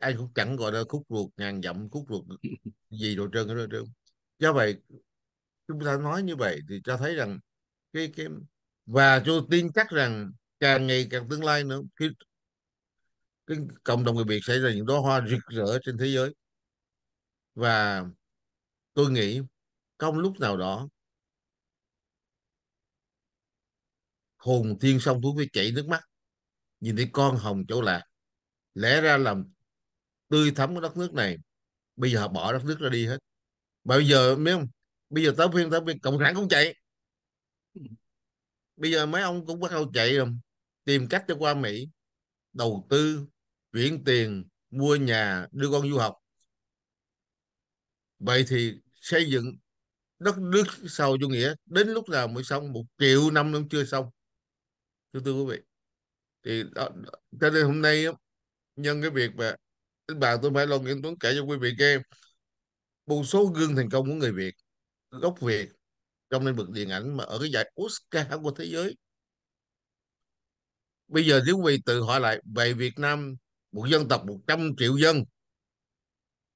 anh cũng chẳng gọi là khúc ruột ngàn dặm khúc ruột gì đồ trơn hết trơn. Do vậy chúng ta nói như vậy thì cho thấy rằng cái cái và tôi tin chắc rằng càng ngày càng tương lai nữa cái, cái cộng đồng người Việt sẽ là những đóa hoa rực rỡ trên thế giới. Và tôi nghĩ trong lúc nào đó hồn thiên song thú phải chảy nước mắt. Nhìn thấy con hồng chỗ lạc lẽ ra làm tươi thắm của đất nước này bây giờ họ bỏ đất nước ra đi hết. Mà bây giờ biết không bây giờ tới phiên tới phiên cộng sản cũng chạy. Bây giờ mấy ông cũng bắt đầu chạy rồi tìm cách cho qua Mỹ đầu tư chuyển tiền mua nhà đưa con du học. Vậy thì xây dựng đất nước sau chủ nghĩa đến lúc nào mới xong? Một triệu năm nó chưa xong. Thưa quý vị thì đó, cho nên hôm nay nhân cái việc mà bà tôi phải Long Nguyễn Tuấn kể cho quý vị nghe. Một số gương thành công của người Việt, gốc Việt, trong lĩnh vực điện ảnh mà ở cái giải Oscar của thế giới. Bây giờ nếu quý vị tự hỏi lại, về Việt Nam, một dân tộc 100 triệu dân,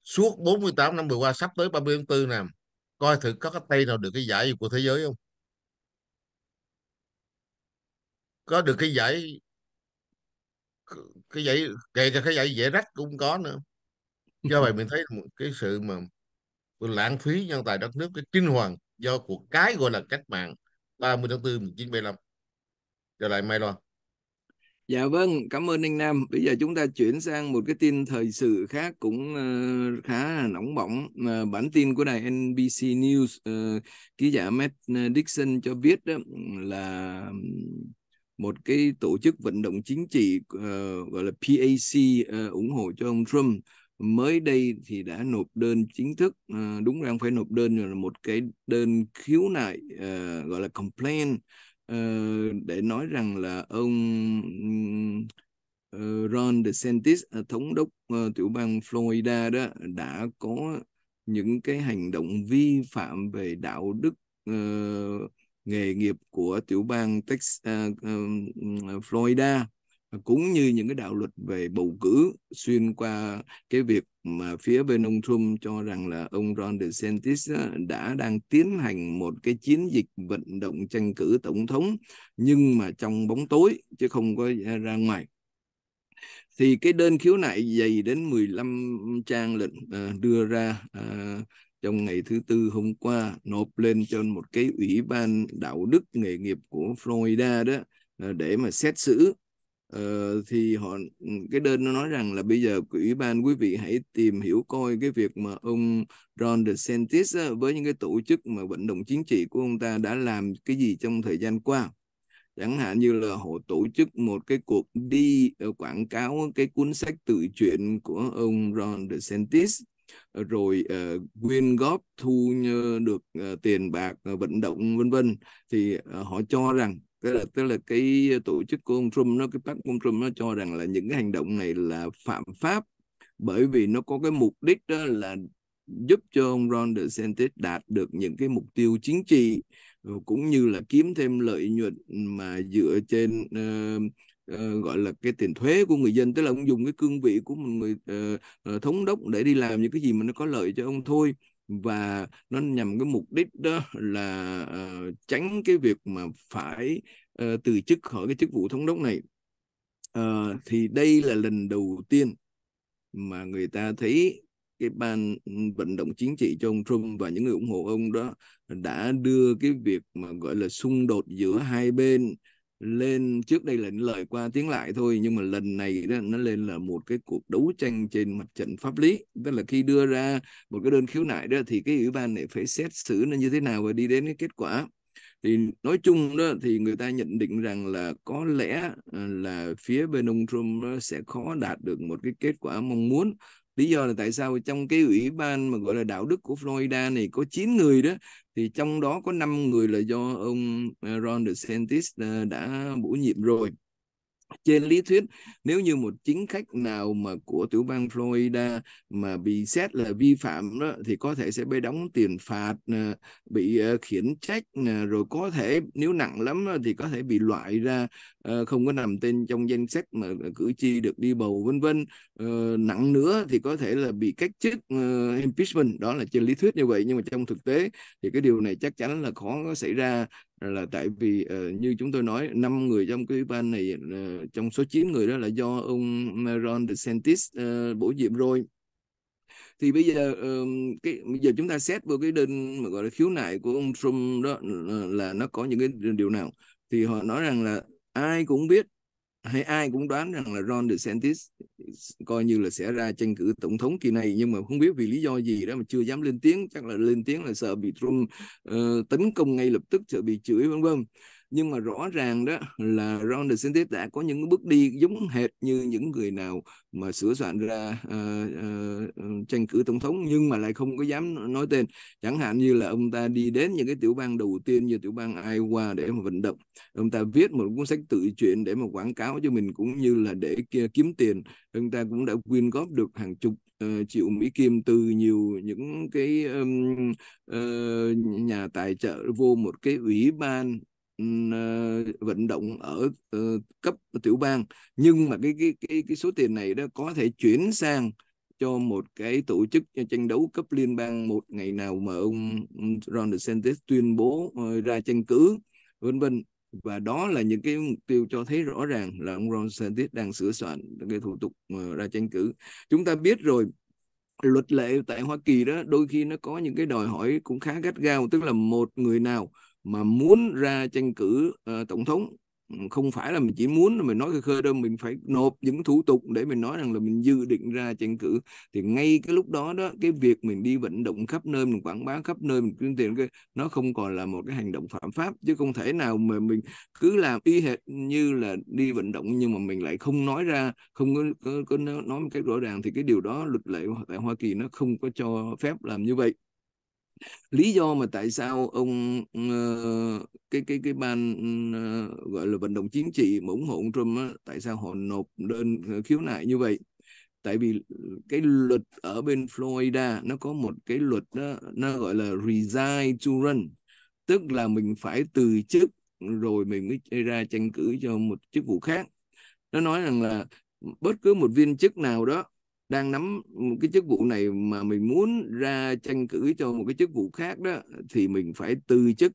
suốt 48 năm vừa qua, sắp tới 30 tháng 4 nè, coi thử có cái tay nào được cái giải gì của thế giới không? Có được cái giải cái giải kể cả cái giải giải rách cũng có nữa do vậy mình thấy một cái sự mà lãng phí nhân tài đất nước cái kinh hoàng do cuộc cái gọi là cách mạng 30 tháng 4 1975 trở lại Mai Loan Dạ vâng, cảm ơn anh Nam. Bây giờ chúng ta chuyển sang một cái tin thời sự khác cũng uh, khá là nóng bỏng. Uh, bản tin của đài NBC News, uh, ký giả Matt Dixon cho biết đó là một cái tổ chức vận động chính trị uh, gọi là PAC uh, ờ, ủng hộ cho ông Trump. Mới đây thì đã nộp đơn chính thức uh, đúng ra không phải nộp đơn là một cái đơn khiếu nại uh, gọi là complaint uh, để nói rằng là ông uh, Ron DeSantis thống đốc uh, tiểu bang Florida đó đã có những cái hành động vi phạm về đạo đức uh, nghề nghiệp của tiểu bang Texas, uh, à, uh, à, Florida cũng như những cái đạo luật về bầu cử xuyên qua cái việc mà phía bên ông Trump cho rằng là ông Ron DeSantis đã đang tiến hành một cái chiến dịch vận động tranh cử tổng thống nhưng mà trong bóng tối chứ không có à, ra ngoài. Thì cái đơn khiếu nại dày đến 15 trang lệnh đưa ra trong ngày thứ tư hôm qua nộp lên cho một cái ủy ban đạo đức nghề nghiệp của Florida đó ờ, để mà xét xử. Uh, thì họ ừ, cái đơn nó nói rằng là bây giờ ủy ban quý vị hãy tìm hiểu coi cái việc mà ông Ron DeSantis á, với những cái tổ chức mà vận động chính trị của ông ta đã làm cái gì trong thời gian qua. Chẳng hạn như là họ tổ chức một cái cuộc đi ờ, quảng cáo cái cuốn sách tự truyện của ông Ron DeSantis rồi uh, quyên góp thu được uh, tiền bạc uh, vận động vân vân. Thì uh, họ cho rằng tức là tức là cái tổ chức của ông Trump nó cái bác ông Trump nó cho rằng là những cái hành động này là phạm pháp bởi vì nó có cái mục đích đó là giúp cho ông Ron DeSantis đạt được những cái mục tiêu chính trị cũng như là kiếm thêm lợi nhuận mà dựa trên uh, uh, gọi là cái tiền thuế của người dân tức là ông dùng cái cương vị của một người uh, thống đốc để đi làm những cái gì mà nó có lợi cho ông thôi. Và nó nhằm cái mục đích đó là uh, tránh cái việc mà phải uh, từ chức khỏi cái chức vụ thống đốc này. Uh, thì đây là lần đầu tiên mà người ta thấy cái ban vận động chính trị cho ông Trump và những người ủng hộ ông đó đã đưa cái việc mà gọi là xung đột giữa hai bên lên trước đây là những lời qua tiếng lại thôi nhưng mà lần này đó, nó lên là một cái cuộc đấu tranh trên mặt trận pháp lý. Tức là khi đưa ra một cái đơn khiếu nại đó thì cái ủy ban này phải xét xử nó như thế nào và đi đến cái kết quả. Thì nói chung đó thì người ta nhận định rằng là có lẽ ờ, là phía bên ông Trump sẽ khó đạt được một cái kết quả mong muốn lý do là tại sao trong cái ủy ban mà, gọi là, đạo đức của Florida này có 9 người đó, thì trong đó có 5 người là do ông ờ, Ron DeSantis ờ, đã bổ nhiệm rồi trên lý thuyết, nếu như một chính khách nào mà của tiểu bang Florida mà bị xét là vi phạm đó, thì có thể sẽ bị đóng tiền phạt ờ, bị ờ, khiển trách ờ, rồi có thể nếu nặng lắm thì có thể bị loại ra không có nằm tên trong danh sách mà cử tri được đi bầu, vân vân. Nặng nữa thì có thể là bị cách chức impeachment. Đó là trên lý thuyết như vậy, nhưng mà trong thực tế thì cái điều này chắc chắn là khó có xảy ra là tại vì uh, như chúng tôi nói năm người trong cái ban này uh, trong số 9 người đó là do ông Ron DeSantis uh, bổ nhiệm rồi. Thì bây giờ uh, cái bây giờ chúng ta xét vào cái đơn mà gọi là khiếu nại của ông Trump đó là nó có những cái điều nào? Thì họ nói rằng là ai cũng biết hay ai cũng đoán rằng là Ron DeSantis coi như là sẽ ra tranh cử tổng thống kỳ này nhưng mà không biết vì lý do gì đó mà chưa dám lên tiếng chắc là lên tiếng là sợ bị Trump uh, tấn công ngay lập tức sợ bị chửi vân vân nhưng mà rõ ràng đó là Ron DeSantis đã có những bước đi giống hệt như những người nào mà sửa soạn ra uh, uh, tranh cử tổng thống nhưng mà lại không có dám nói tên. Chẳng hạn như là ông ta đi đến những cái tiểu bang đầu tiên như tiểu bang Iowa để mà vận động. Ông ta viết một cuốn sách tự truyện để mà quảng cáo cho mình cũng như là để kiếm tiền. Ông ta cũng đã quyên góp được hàng chục uh, triệu mỹ kim từ nhiều những cái um, uh, nhà tài trợ vô một cái ủy ban Ờ, vận động ở uh, cấp tiểu bang. Nhưng mà cái cái cái cái số tiền này đó có thể chuyển sang cho một cái tổ chức tranh đấu cấp liên bang một ngày nào mà ông Ron DeSantis tuyên bố uh, ra tranh cử vân vân. Và đó là những cái mục tiêu cho thấy rõ ràng là ông Ron DeSantis đang sửa soạn cái thủ tục ra tranh cử. Chúng ta biết rồi luật lệ tại Hoa Kỳ đó đôi khi nó có những cái đòi hỏi cũng khá gắt gao tức là một người nào mà muốn ra tranh cử uh, tổng thống. Ừ, không phải là mình chỉ muốn mình nói khơi khơi đâu mình phải nộp những thủ tục để mình nói rằng là mình dự định ra tranh cử. Thì ngay cái lúc đó đó cái việc mình đi vận động khắp nơi mình quảng bá khắp nơi mình tuyên tiền cái nó không còn là một cái hành động phạm pháp chứ không thể nào mà mình cứ làm y hệt như là đi vận động nhưng mà mình lại không nói ra không có, có, có nói một cách rõ ràng. Thì cái điều đó luật lệ tại Hoa Kỳ nó không có cho phép làm như vậy lý do mà tại sao ông uh, cái cái cái ban uh, gọi là vận động chính trị mà ủng hộ ông Trump á, tại sao họ nộp đơn ờ, khiếu nại như vậy? Tại vì cái luật ở bên Florida nó có một cái luật đó, nó gọi là resign to run tức là mình phải từ chức rồi mình mới ra tranh cử cho một chức vụ khác. Nó nói rằng là bất cứ một viên chức nào đó đang nắm một cái chức vụ này mà mình muốn ra tranh cử cho một cái chức vụ khác đó, thì mình phải từ chức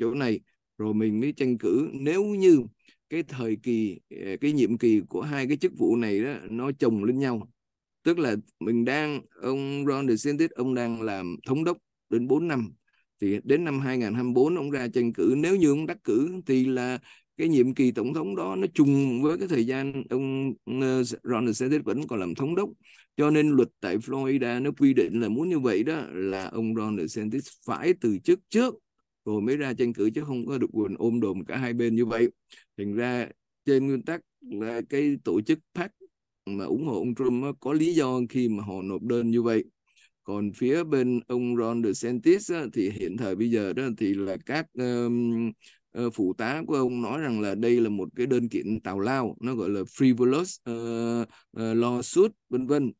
chỗ này. Rồi mình mới tranh cử. Nếu như cái thời kỳ ờ, cái nhiệm kỳ của hai cái chức vụ này đó nó chồng lên nhau, tức là mình đang, ông Ron DeSantis, ông đang làm thống đốc đến 4 năm, thì đến năm 2024 ông ra tranh cử. Nếu như ông đắc cử thì là cái nhiệm kỳ tổng thống đó nó trùng với cái thời gian ông ờ, Ron DeSantis vẫn còn làm thống đốc. Cho nên luật tại Florida nó quy định là muốn như vậy đó là ông Ron DeSantis phải từ chức trước rồi mới ra tranh cử chứ không có được quyền ôm đồm cả hai bên như vậy. Thành ra trên nguyên tắc là cái tổ chức PAC mà ủng hộ ông Trump có lý do khi mà họ nộp đơn như vậy. Còn phía bên ông Ron DeSantis á, thì hiện thời bây giờ đó thì là các um, uh, phụ tá của ông nói rằng là đây là một cái đơn kiện tào lao nó gọi là frivolous ờ, ờ, uh, uh, lawsuit vân vân.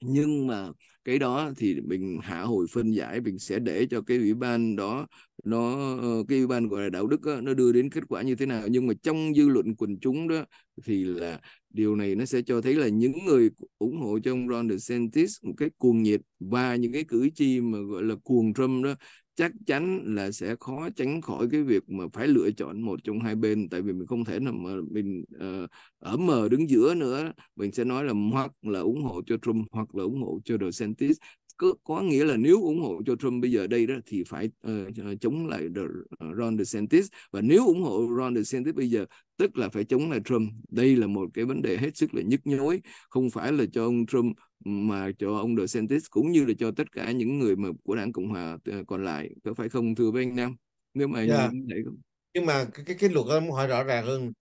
Nhưng mà cái đó thì mình hạ hồi phân giải mình sẽ để cho cái ủy ban đó nó cái ủy ban gọi là đạo đức đó, nó đưa đến kết quả như thế nào. Nhưng mà trong dư luận quần chúng đó thì là điều này nó sẽ cho thấy là những người ủng hộ cho ông Ron DeSantis một cái cuồng nhiệt và những cái cử tri mà gọi là cuồng Trump đó chắc chắn là sẽ khó tránh khỏi cái việc mà phải lựa chọn một trong hai bên tại vì mình không thể nào mà mình uh, ở mờ đứng giữa nữa. Mình sẽ nói là hoặc là ủng hộ cho Trump hoặc là ủng hộ cho DeSantis có, có nghĩa là nếu ủng hộ cho Trump bây giờ đây đó thì phải uh, chống lại The, uh, Ron DeSantis. Và nếu ủng hộ Ron DeSantis bây giờ tức là phải chống lại Trump. Đây là một cái vấn đề hết sức là nhức nhối. Không phải là cho ông Trump mà cho ông DeSantis cũng như là cho tất cả những người mà của đảng Cộng hòa ờ, còn lại. Có phải không thưa với anh Nam? Nếu mà yeah. vậy không? Nhưng mà cái cái, cái luật đó muốn hỏi rõ ràng hơn.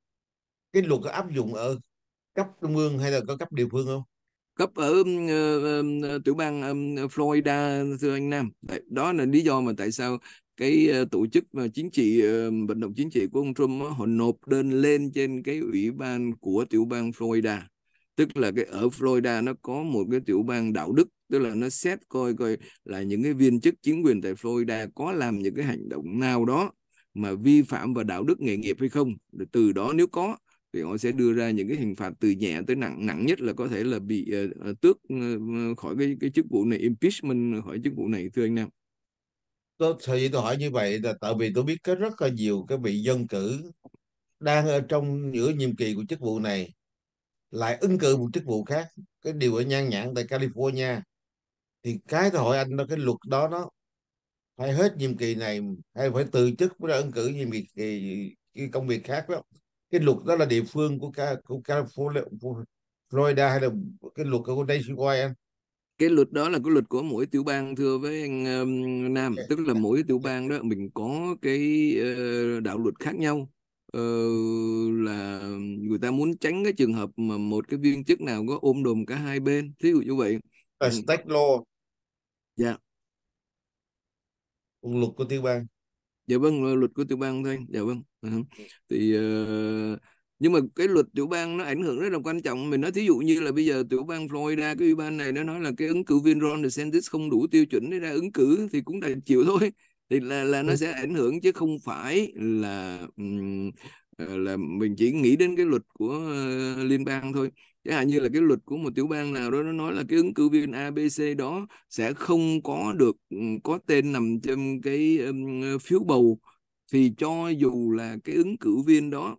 Cái luật có áp dụng ở cấp trung ương hay là có cấp địa phương không cấp ở uh, uh, tiểu bang um, Florida thưa anh Nam. Đấy, đó là lý do mà tại sao cái uh, tổ chức uh, chính trị uh, vận động chính trị của ông Trump uh, họ nộp đơn lên trên cái ủy ban của tiểu bang Florida. Tức là cái ở Florida nó có một cái tiểu bang đạo đức tức là nó xét coi coi là những cái viên chức chính quyền tại Florida có làm những cái hành động nào đó mà vi phạm vào đạo đức nghề nghiệp hay không. Từ đó nếu có thì họ sẽ đưa ra những cái hình phạt từ nhẹ tới nặng nặng nhất là có thể là bị uh, tước uh, khỏi cái cái chức vụ này impeachment khỏi chức vụ này thưa anh Nam. Tôi thời tôi hỏi như vậy là tại vì tôi biết có rất là nhiều cái vị dân cử đang ở trong giữa nhiệm kỳ của chức vụ này lại ứng cử một chức vụ khác cái điều ở nhan nhãn tại California. Thì cái tôi hỏi anh đó cái luật đó nó phải hết nhiệm kỳ này hay phải từ chức mới ra ứng cử nhiệm kỳ, kỳ, cái công việc khác đó cái luật đó là địa phương của, của California Florida hay là cái luật của nationwide anh? Cái luật đó là cái luật của mỗi tiểu bang thưa với anh um, Nam. Tức là mỗi tiểu bang đó mình có cái uh, đạo luật khác nhau. Uh, là người ta muốn tránh cái trường hợp mà một cái viên chức nào có ôm đồm cả hai bên thí dụ như vậy. Là ừ. state law. Dạ. Yeah. luật của tiểu bang. Dạ vâng luật của tiểu bang thôi dạ vâng. Thì uh, nhưng mà cái luật tiểu bang nó ảnh hưởng rất là quan trọng. Mình nói thí dụ như là bây giờ tiểu bang Florida cái ủy ban này nó nói là cái ứng cử viên Ron DeSantis không đủ tiêu chuẩn để ra ứng cử thì cũng phải chịu thôi. Thì là là nó ừ. sẽ ảnh hưởng chứ không phải là um, là mình chỉ nghĩ đến cái luật của uh, liên bang thôi. Chẳng hạn như là cái luật của một tiểu bang nào đó nó nói là cái ứng cử viên ABC đó sẽ không có được có tên nằm trong cái um, phiếu bầu thì cho dù là cái ứng cử viên đó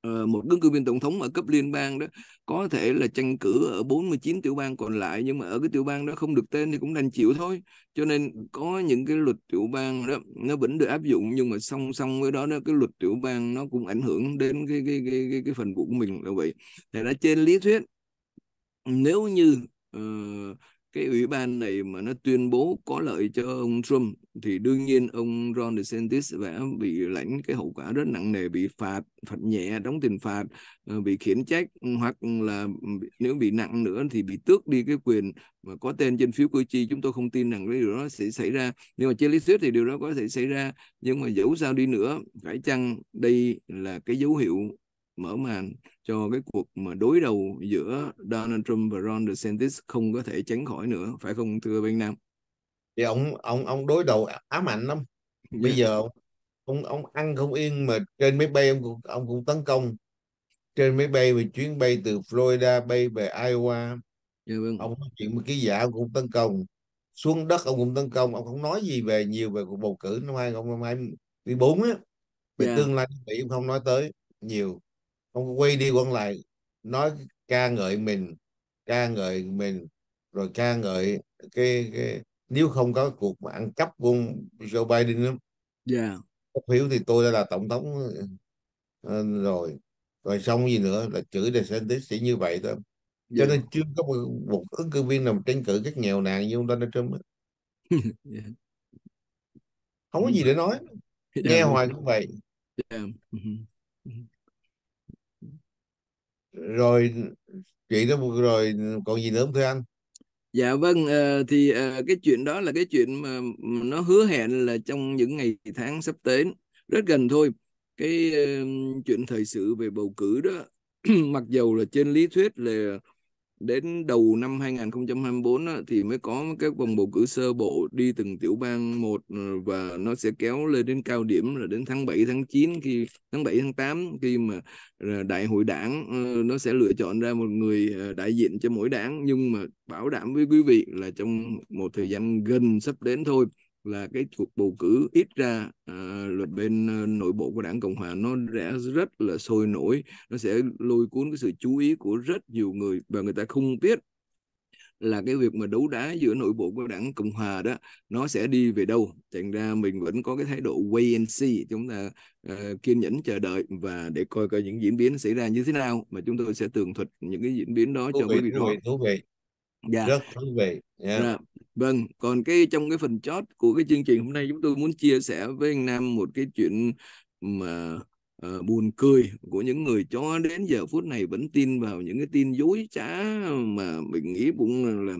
ờ, một ứng cử viên tổng thống ở cấp liên bang đó có thể là tranh cử ở 49 tiểu bang còn lại nhưng mà ở cái tiểu bang đó không được tên thì cũng đành chịu thôi. Cho nên có những cái luật tiểu bang đó nó vẫn được áp dụng nhưng mà song song với đó đó cái luật tiểu bang nó cũng ảnh hưởng đến cái cái cái cái, cái phần vụ của mình là vậy. Thì đã trên lý thuyết nếu như uh, cái ủy ban này mà nó tuyên bố có lợi cho ông Trump thì đương nhiên ông Ron DeSantis sẽ bị lãnh cái hậu quả rất nặng nề, bị phạt phạt nhẹ, đóng tiền phạt ờ, bị khiển trách hoặc là nếu bị nặng nữa thì bị tước đi cái quyền mà có tên trên phiếu cử tri. Chúng tôi không tin rằng cái điều đó sẽ xảy ra. Nhưng mà trên lý thuyết thì điều đó có thể xảy ra, nhưng mà dẫu sao đi nữa, phải chăng đây là cái dấu hiệu mở màn cho cái cuộc mà đối đầu giữa Donald Trump và Ron DeSantis không có thể tránh khỏi nữa phải không thưa bên Nam? Thì ông ông ông đối đầu ám ảnh lắm. Yeah. Bây dạ. giờ ông ông ăn không yên mà trên máy bay ông cũng ông cũng tấn công trên máy bay về chuyến bay từ Florida bay về Iowa. Yeah, dạ vâng. Ông nói chuyện với ký giả ông cũng tấn công xuống đất ông cũng tấn công ông không nói gì về nhiều về cuộc bầu cử năm 2024 á về yeah. Dạ. tương lai Mỹ ông không nói tới nhiều ông quay đi quay lại nói ca ngợi mình ca ngợi mình rồi ca ngợi cái, cái nếu không có cuộc mà ăn cắp của Joe Biden lắm yeah. phiếu thì tôi đã là tổng thống uh, rồi. Rồi xong gì nữa là chửi DeSantis chỉ như vậy thôi. Cho yeah. nên chưa có một, một ứng cử viên nào tranh cử các nghèo nàn như ông Donald Trump yeah. không có gì để nói. Nghe hoài cũng vậy. Yeah rồi chuyện đó rồi còn gì nữa không thưa anh? Dạ vâng uh, thì uh, cái chuyện đó là cái chuyện mà nó hứa hẹn là trong những ngày tháng sắp tới rất gần thôi. Cái uh, chuyện thời sự về bầu cử đó mặc dầu là trên lý thuyết là đến đầu năm 2024 á, thì mới có các vòng bầu cử sơ bộ đi từng tiểu bang một ờ, và nó sẽ kéo lên đến cao điểm là đến tháng 7 tháng 9 khi tháng 7 tháng 8 khi mà ờ, đại hội đảng ờ, nó sẽ lựa chọn ra một người đại diện cho mỗi đảng. Nhưng mà bảo đảm với quý vị là trong một thời gian gần sắp đến thôi là cái cuộc bầu cử ít ra uh, là bên uh, nội bộ của đảng cộng hòa nó sẽ rất là sôi nổi nó sẽ lôi cuốn cái sự chú ý của rất nhiều người và người ta không biết là cái việc mà đấu đá giữa nội bộ của đảng cộng hòa đó nó sẽ đi về đâu. Thành ra mình vẫn có cái thái độ wait and see chúng ta uh, kiên nhẫn chờ đợi và để coi coi những diễn biến xảy ra như thế nào. Mà chúng tôi sẽ tường thuật những cái diễn biến đó thú cho quý vị thú vị dạ. rất thú vị yeah. Dạ. Vâng, còn cái trong cái phần chót của cái chương trình hôm nay chúng tôi muốn chia sẻ với anh Nam một cái chuyện mà uh, buồn cười của những người cho đến giờ phút này vẫn tin vào những cái tin dối trá mà mình nghĩ cũng là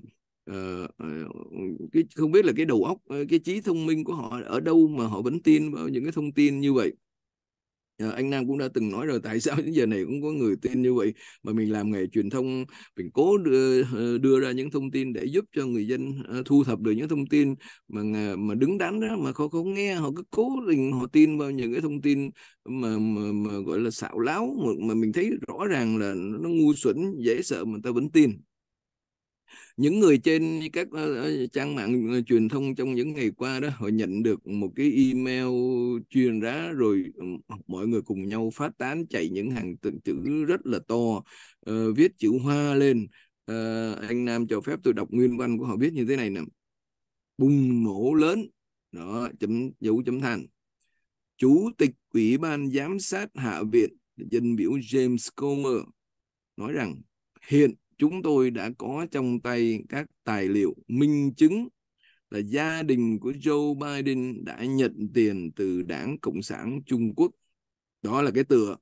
uh, uh, cái không biết là cái đầu óc cái trí thông minh của họ ở đâu mà họ vẫn tin vào những cái thông tin như vậy À, anh Nam cũng đã từng nói rồi tại sao đến giờ này cũng có người tin như vậy? Mà mình làm nghề truyền thông mình cố đưa ờ, đưa ra những thông tin để giúp cho người dân ờ, thu thập được những thông tin mà mà đứng đắn đó mà họ không nghe họ cứ cố tình họ tin vào những cái thông tin mà mà, mà gọi là xạo láo mà, mà mình thấy rõ ràng là nó ngu xuẩn dễ sợ mà ta vẫn tin những người trên các uh, trang mạng uh, truyền thông trong những ngày qua đó họ nhận được một cái email truyền ra rồi mọi người cùng nhau phát tán chạy những hàng tự chữ rất là to uh, viết chữ hoa lên. Uh, anh Nam cho phép tôi đọc nguyên văn của họ viết như thế này nè. Bùng nổ lớn. Đó chấm dấu chấm than. Chủ tịch ủy ban giám sát hạ viện dân biểu James Comer nói rằng hiện chúng tôi đã có trong tay các tài liệu minh chứng là gia đình của Joe Biden đã nhận tiền từ đảng Cộng sản Trung Quốc. Đó là cái tựa.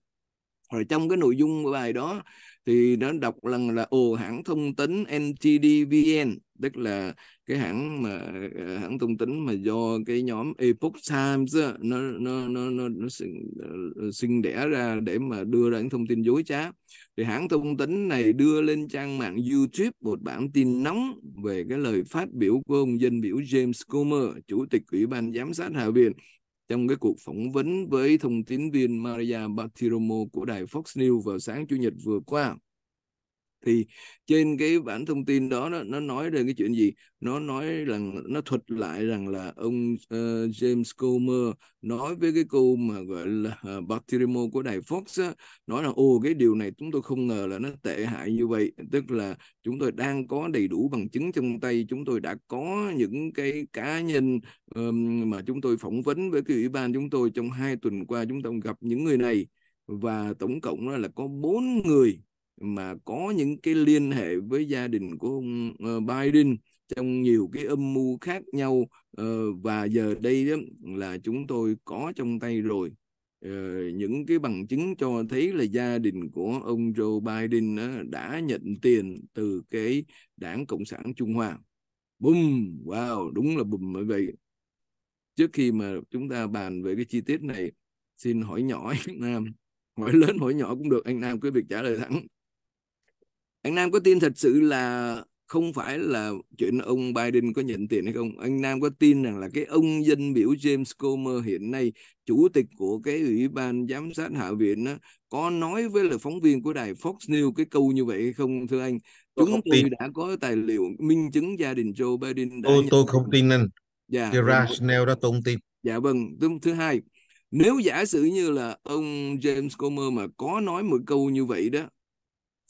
Rồi trong cái nội dung của bài đó thì nó đọc lần là ồ hãng thông tấn NTDVN tức là cái hãng mà ờ, hãng thông tính mà do cái nhóm Epoch Times á, nó nó nó nó, nó sinh, sinh ờ, ờ, đẻ ra để mà đưa ra những thông tin dối trá thì hãng thông tấn này đưa lên trang mạng YouTube một bản tin nóng về cái lời phát biểu của ông dân biểu James Comer chủ tịch ủy ban giám sát Hạ viện trong cái cuộc phỏng vấn với thông tín viên Maria Bartiromo của đài Fox News vào sáng Chủ nhật vừa qua thì trên cái bản thông tin đó nó, nó nói về cái chuyện gì? Nó nói rằng nó thuật lại rằng là ông uh, James Comer nói với cái cô mà gọi là ờ, uh, Bartiromo của đài Fox á, nói là ô cái điều này chúng tôi không ngờ là nó tệ hại như vậy. Tức là chúng tôi đang có đầy đủ bằng chứng trong tay chúng tôi đã có những cái cá nhân um, mà chúng tôi phỏng vấn với cái ủy ban chúng tôi trong hai tuần qua chúng tôi gặp những người này. Và tổng cộng là có bốn người mà có những cái liên hệ với gia đình của ông ờ, Biden trong nhiều cái âm mưu khác nhau ờ, và giờ đây đó là chúng tôi có trong tay rồi. Ờ, những cái bằng chứng cho thấy là gia đình của ông Joe Biden đã nhận tiền từ cái đảng Cộng sản Trung Hoa. Bùm, wow, đúng là bùm như vậy. Trước khi mà chúng ta bàn về cái chi tiết này, xin hỏi nhỏ anh Nam, hỏi lớn hỏi nhỏ cũng được, anh Nam cứ việc trả lời thẳng anh Nam có tin thật sự là không phải là chuyện ông Biden có nhận tiền hay không? Anh Nam có tin rằng là cái ông dân biểu James Comer hiện nay chủ tịch của cái ủy ban giám sát hạ viện đó, có nói với là phóng viên của đài Fox News cái câu như vậy hay không thưa anh? Tôi chúng tôi tin. đã có tài liệu minh chứng gia đình Joe Biden đã tôi tôi không tin anh. Dạ, cái rationale đó tôi không tin. Dạ vâng thứ hai nếu giả sử như là ông James Comer mà có nói một câu như vậy đó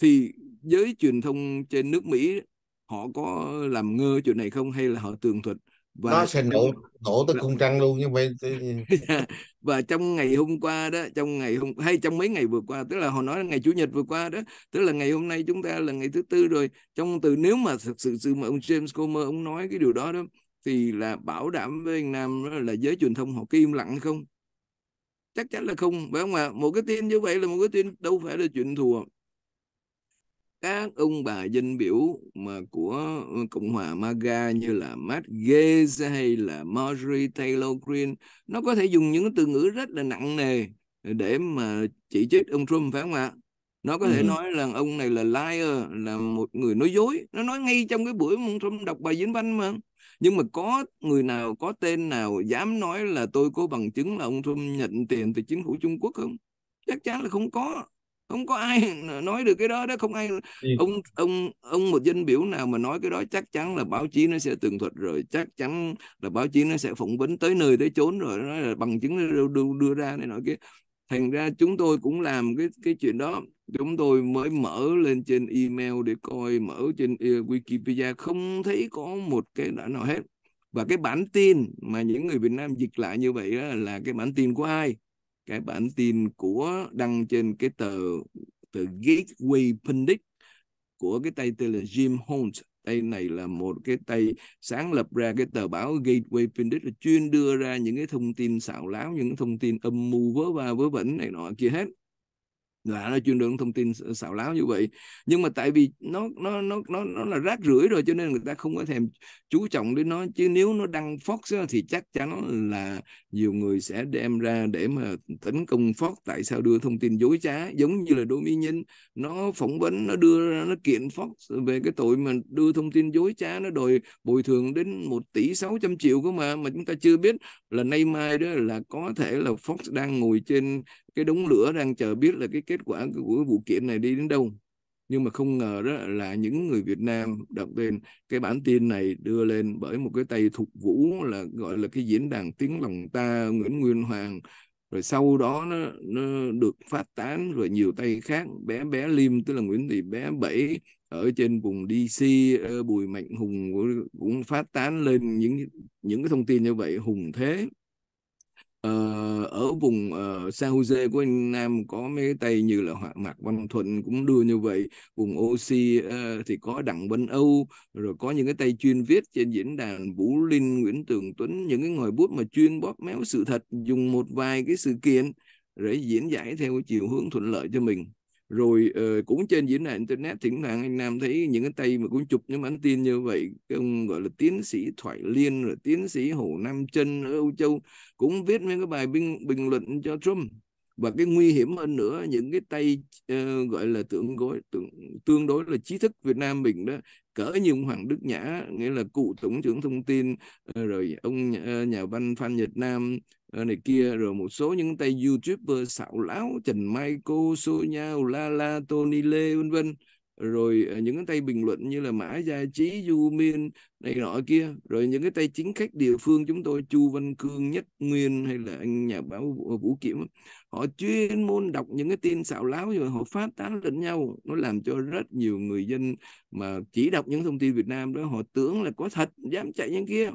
thì giới truyền thông trên nước Mỹ họ có làm ngơ chuyện này không hay là họ tường thuật? Và nó sẽ nổ nổ tới cung trăng luôn như vậy và trong ngày hôm qua đó trong ngày hôm hay trong mấy ngày vừa qua tức là họ nói là ngày chủ nhật vừa qua đó tức là ngày hôm nay chúng ta là ngày thứ tư rồi. Trong từ nếu mà thực sự sự mà ông James Comer ông nói cái điều đó đó thì là bảo đảm với anh Nam là giới truyền thông họ im lặng không? Chắc chắn là không phải không ạ? Một cái tin như vậy là một cái tin đâu phải là chuyện thùa các ông bà dân biểu mà của Cộng hòa MAGA như là Matt Gaetz hay là Marjorie Taylor Greene nó có thể dùng những từ ngữ rất là nặng nề để mà chỉ trích ông Trump phải không ạ? Nó có thể ừ. nói là ông này là liar, là một người nói dối. Nó nói ngay trong cái buổi ông Trump đọc bài diễn văn mà. Nhưng mà có người nào, có tên nào dám nói là tôi có bằng chứng là ông Trump nhận tiền từ chính phủ Trung Quốc không? Chắc chắn là không có không có ai nói được cái đó đó không ai ừ. ông ông ông một dân biểu nào mà nói cái đó chắc chắn là báo chí nó sẽ tường thuật rồi chắc chắn là báo chí nó sẽ phỏng vấn tới nơi tới chốn rồi nó là bằng chứng nó đưa, đưa ra này nói kia thành ra chúng tôi cũng làm cái cái chuyện đó chúng tôi mới mở lên trên email để coi mở trên uh, Wikipedia không thấy có một cái đã nào hết và cái bản tin mà những người Việt Nam dịch lại như vậy đó là cái bản tin của ai cái bản tin của đăng trên cái tờ tờ Gateway Pundit của cái tay tên là Jim Holmes. Tay này là một cái tay sáng lập ra cái tờ báo Gateway Pundit là chuyên đưa ra những cái thông tin xạo láo, những thông tin âm mưu vớ va vớ vẩn này nọ kia hết là nó chuyên đường thông tin xạo láo như vậy. Nhưng mà tại vì nó nó nó nó nó là rác rưởi rồi cho nên người ta không có thèm chú trọng đến nó. Chứ nếu nó đăng Fox thì chắc chắn là nhiều người sẽ đem ra để mà tấn công Fox. Tại sao đưa thông tin dối trá? Giống như là Đỗ Mỹ Nhân, nó phỏng vấn, nó đưa ra, nó kiện Fox về cái tội mà đưa thông tin dối trá. Nó đòi bồi thường đến 1 tỷ 600 triệu cơ mà mà chúng ta chưa biết là nay mai đó là có thể là Fox đang ngồi trên cái đống lửa đang chờ biết là cái kết quả của vụ kiện này đi đến đâu. Nhưng mà không ngờ đó là những người Việt Nam đọc tên cái bản tin này đưa lên bởi một cái tay thục vũ là gọi là cái diễn đàn tiếng lòng ta Nguyễn Nguyên Hoàng. Rồi sau đó nó, nó được phát tán rồi nhiều tay khác bé bé Lim tức là Nguyễn Thị bé Bảy ở trên vùng DC ờ, Bùi Mạnh Hùng cũng phát tán lên những những cái thông tin như vậy. Hùng thế uh, ở vùng uh, San Jose của anh Nam có mấy cái tay như là Mạc Văn Thuận cũng đưa như vậy vùng OC uh, ờ, thì có Đặng Văn Âu rồi có những cái tay chuyên viết trên diễn đàn Vũ Linh Nguyễn Tường Tuấn những cái ngòi bút mà chuyên bóp méo sự thật dùng một vài cái sự kiện để diễn giải theo cái chiều hướng thuận lợi cho mình rồi uh, cũng trên diễn đàn internet thỉnh thoảng anh Nam thấy những cái tay mà cũng chụp những bản tin như vậy cái ông gọi là tiến sĩ Thoại Liên rồi tiến sĩ Hồ Nam Chân ở Âu Châu cũng viết mấy cái bài bình, bình luận cho Trump. Và cái nguy hiểm hơn nữa những cái tay uh, gọi là tượng gối tưởng, tương đối là trí thức Việt Nam mình đó cỡ như ông Hoàng Đức Nhã nghĩa là cụ tổng trưởng thông tin uh, rồi ông uh, nhà văn Phan Nhật Nam Ờ, này kia rồi một số những tay youtuber xạo láo Trần Michael Sonya La La Tony Lê vân vân. Rồi ờ, những cái tay bình luận như là Mã Gia Trí, Du Miên này nọ kia, rồi những cái tay chính khách địa phương chúng tôi Chu Văn Cương, Nhất Nguyên hay là anh nhà báo Vũ Kiểm, họ chuyên môn đọc những cái tin xạo láo rồi họ phát tán lẫn nhau, nó làm cho rất nhiều người dân mà chỉ đọc những thông tin Việt Nam đó họ tưởng là có thật, dám chạy những kia.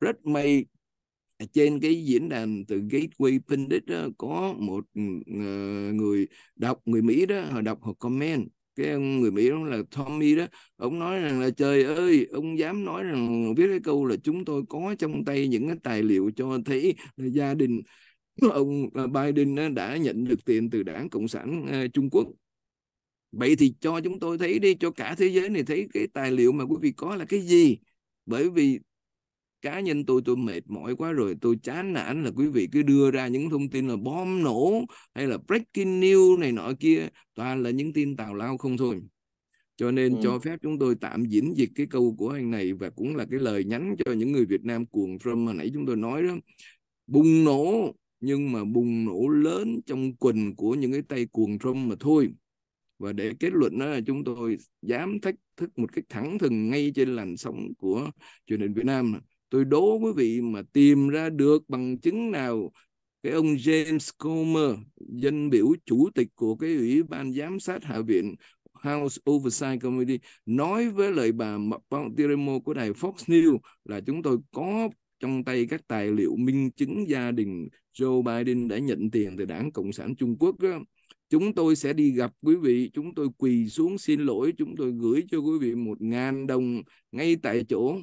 Rất may trên cái diễn đàn từ Gateway Pundit đó, có một ừ, ờ, người đọc người Mỹ đó họ đọc họ comment. Cái ông người Mỹ đó là Tommy đó ông nói rằng là trời ơi ông dám nói rằng viết cái câu là chúng tôi có trong tay những cái tài liệu cho thấy là gia đình ông ờ, Biden đã nhận được tiền từ đảng Cộng sản ờ, Trung Quốc. Vậy thì cho chúng tôi thấy đi cho cả thế giới này thấy cái tài liệu mà quý vị có là cái gì? Bởi vì cá nhân tôi tôi mệt mỏi quá rồi tôi chán nản là quý vị cứ đưa ra những thông tin là bom nổ hay là breaking news này nọ kia toàn là những tin tào lao không thôi. Cho nên ừ. cho phép chúng tôi tạm diễn dịch cái câu của anh này và cũng là cái lời nhắn cho những người Việt Nam cuồng Trump mà nãy chúng tôi nói đó. Bùng nổ nhưng mà bùng nổ lớn trong quần của những cái tay cuồng Trump mà thôi. Và để kết luận đó là chúng tôi dám thách thức một cách thẳng thừng ngay trên làn sóng của truyền hình Việt Nam tôi đố quý vị mà tìm ra được bằng chứng nào cái ông James Comer dân biểu chủ tịch của cái ủy ban giám sát hạ viện House Oversight Committee nói với lời bà Pontiremo của đài Fox News là chúng tôi có trong tay các tài liệu minh chứng gia đình Joe Biden đã nhận tiền từ đảng Cộng sản Trung Quốc đó. Chúng tôi sẽ đi gặp quý vị, chúng tôi quỳ xuống xin lỗi, chúng tôi gửi cho quý vị một ngàn đồng ngay tại chỗ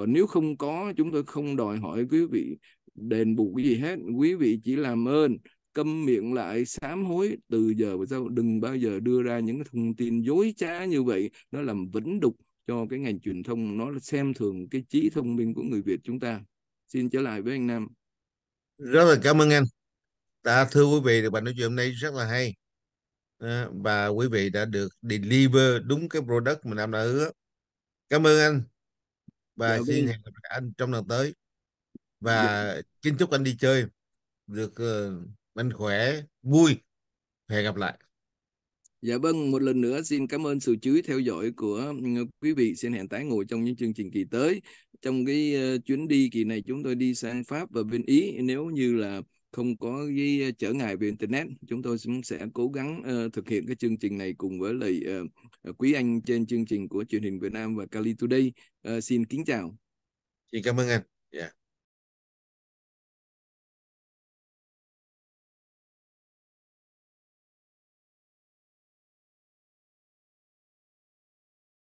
còn nếu không có chúng tôi không đòi hỏi quý vị đền bù cái gì hết. Quý vị chỉ làm ơn câm miệng lại sám hối từ giờ và sau. Đừng bao giờ đưa ra những thông tin dối trá như vậy. Nó làm vĩnh đục cho cái ngành truyền thông. Nó xem thường cái trí thông minh của người Việt chúng ta. Xin trở lại với anh Nam. Rất là cảm ơn anh đã dạ, thưa quý vị được bạn nói chuyện hôm nay rất là hay. À, và quý vị đã được deliver đúng cái product mà Nam đã hứa. Cảm ơn anh và dạ, xin hẹn gặp lại anh trong lần tới và dạ. kính chúc anh đi chơi được uh, mạnh khỏe vui hẹn gặp lại Dạ vâng, một lần nữa xin cảm ơn sự chú ý theo dõi của ừ, quý vị. Xin hẹn tái ngồi trong những chương trình kỳ tới. Trong cái uh, chuyến đi kỳ này chúng tôi đi sang Pháp và bên Ý. Nếu như là không có cái ờ, trở ngại về internet. Chúng tôi cũng sẽ cố gắng uh, thực hiện cái chương trình này cùng với lại uh, quý anh trên chương trình của truyền hình Việt Nam và Cali Today. Uh, xin kính chào. Xin cảm ơn anh. Yeah.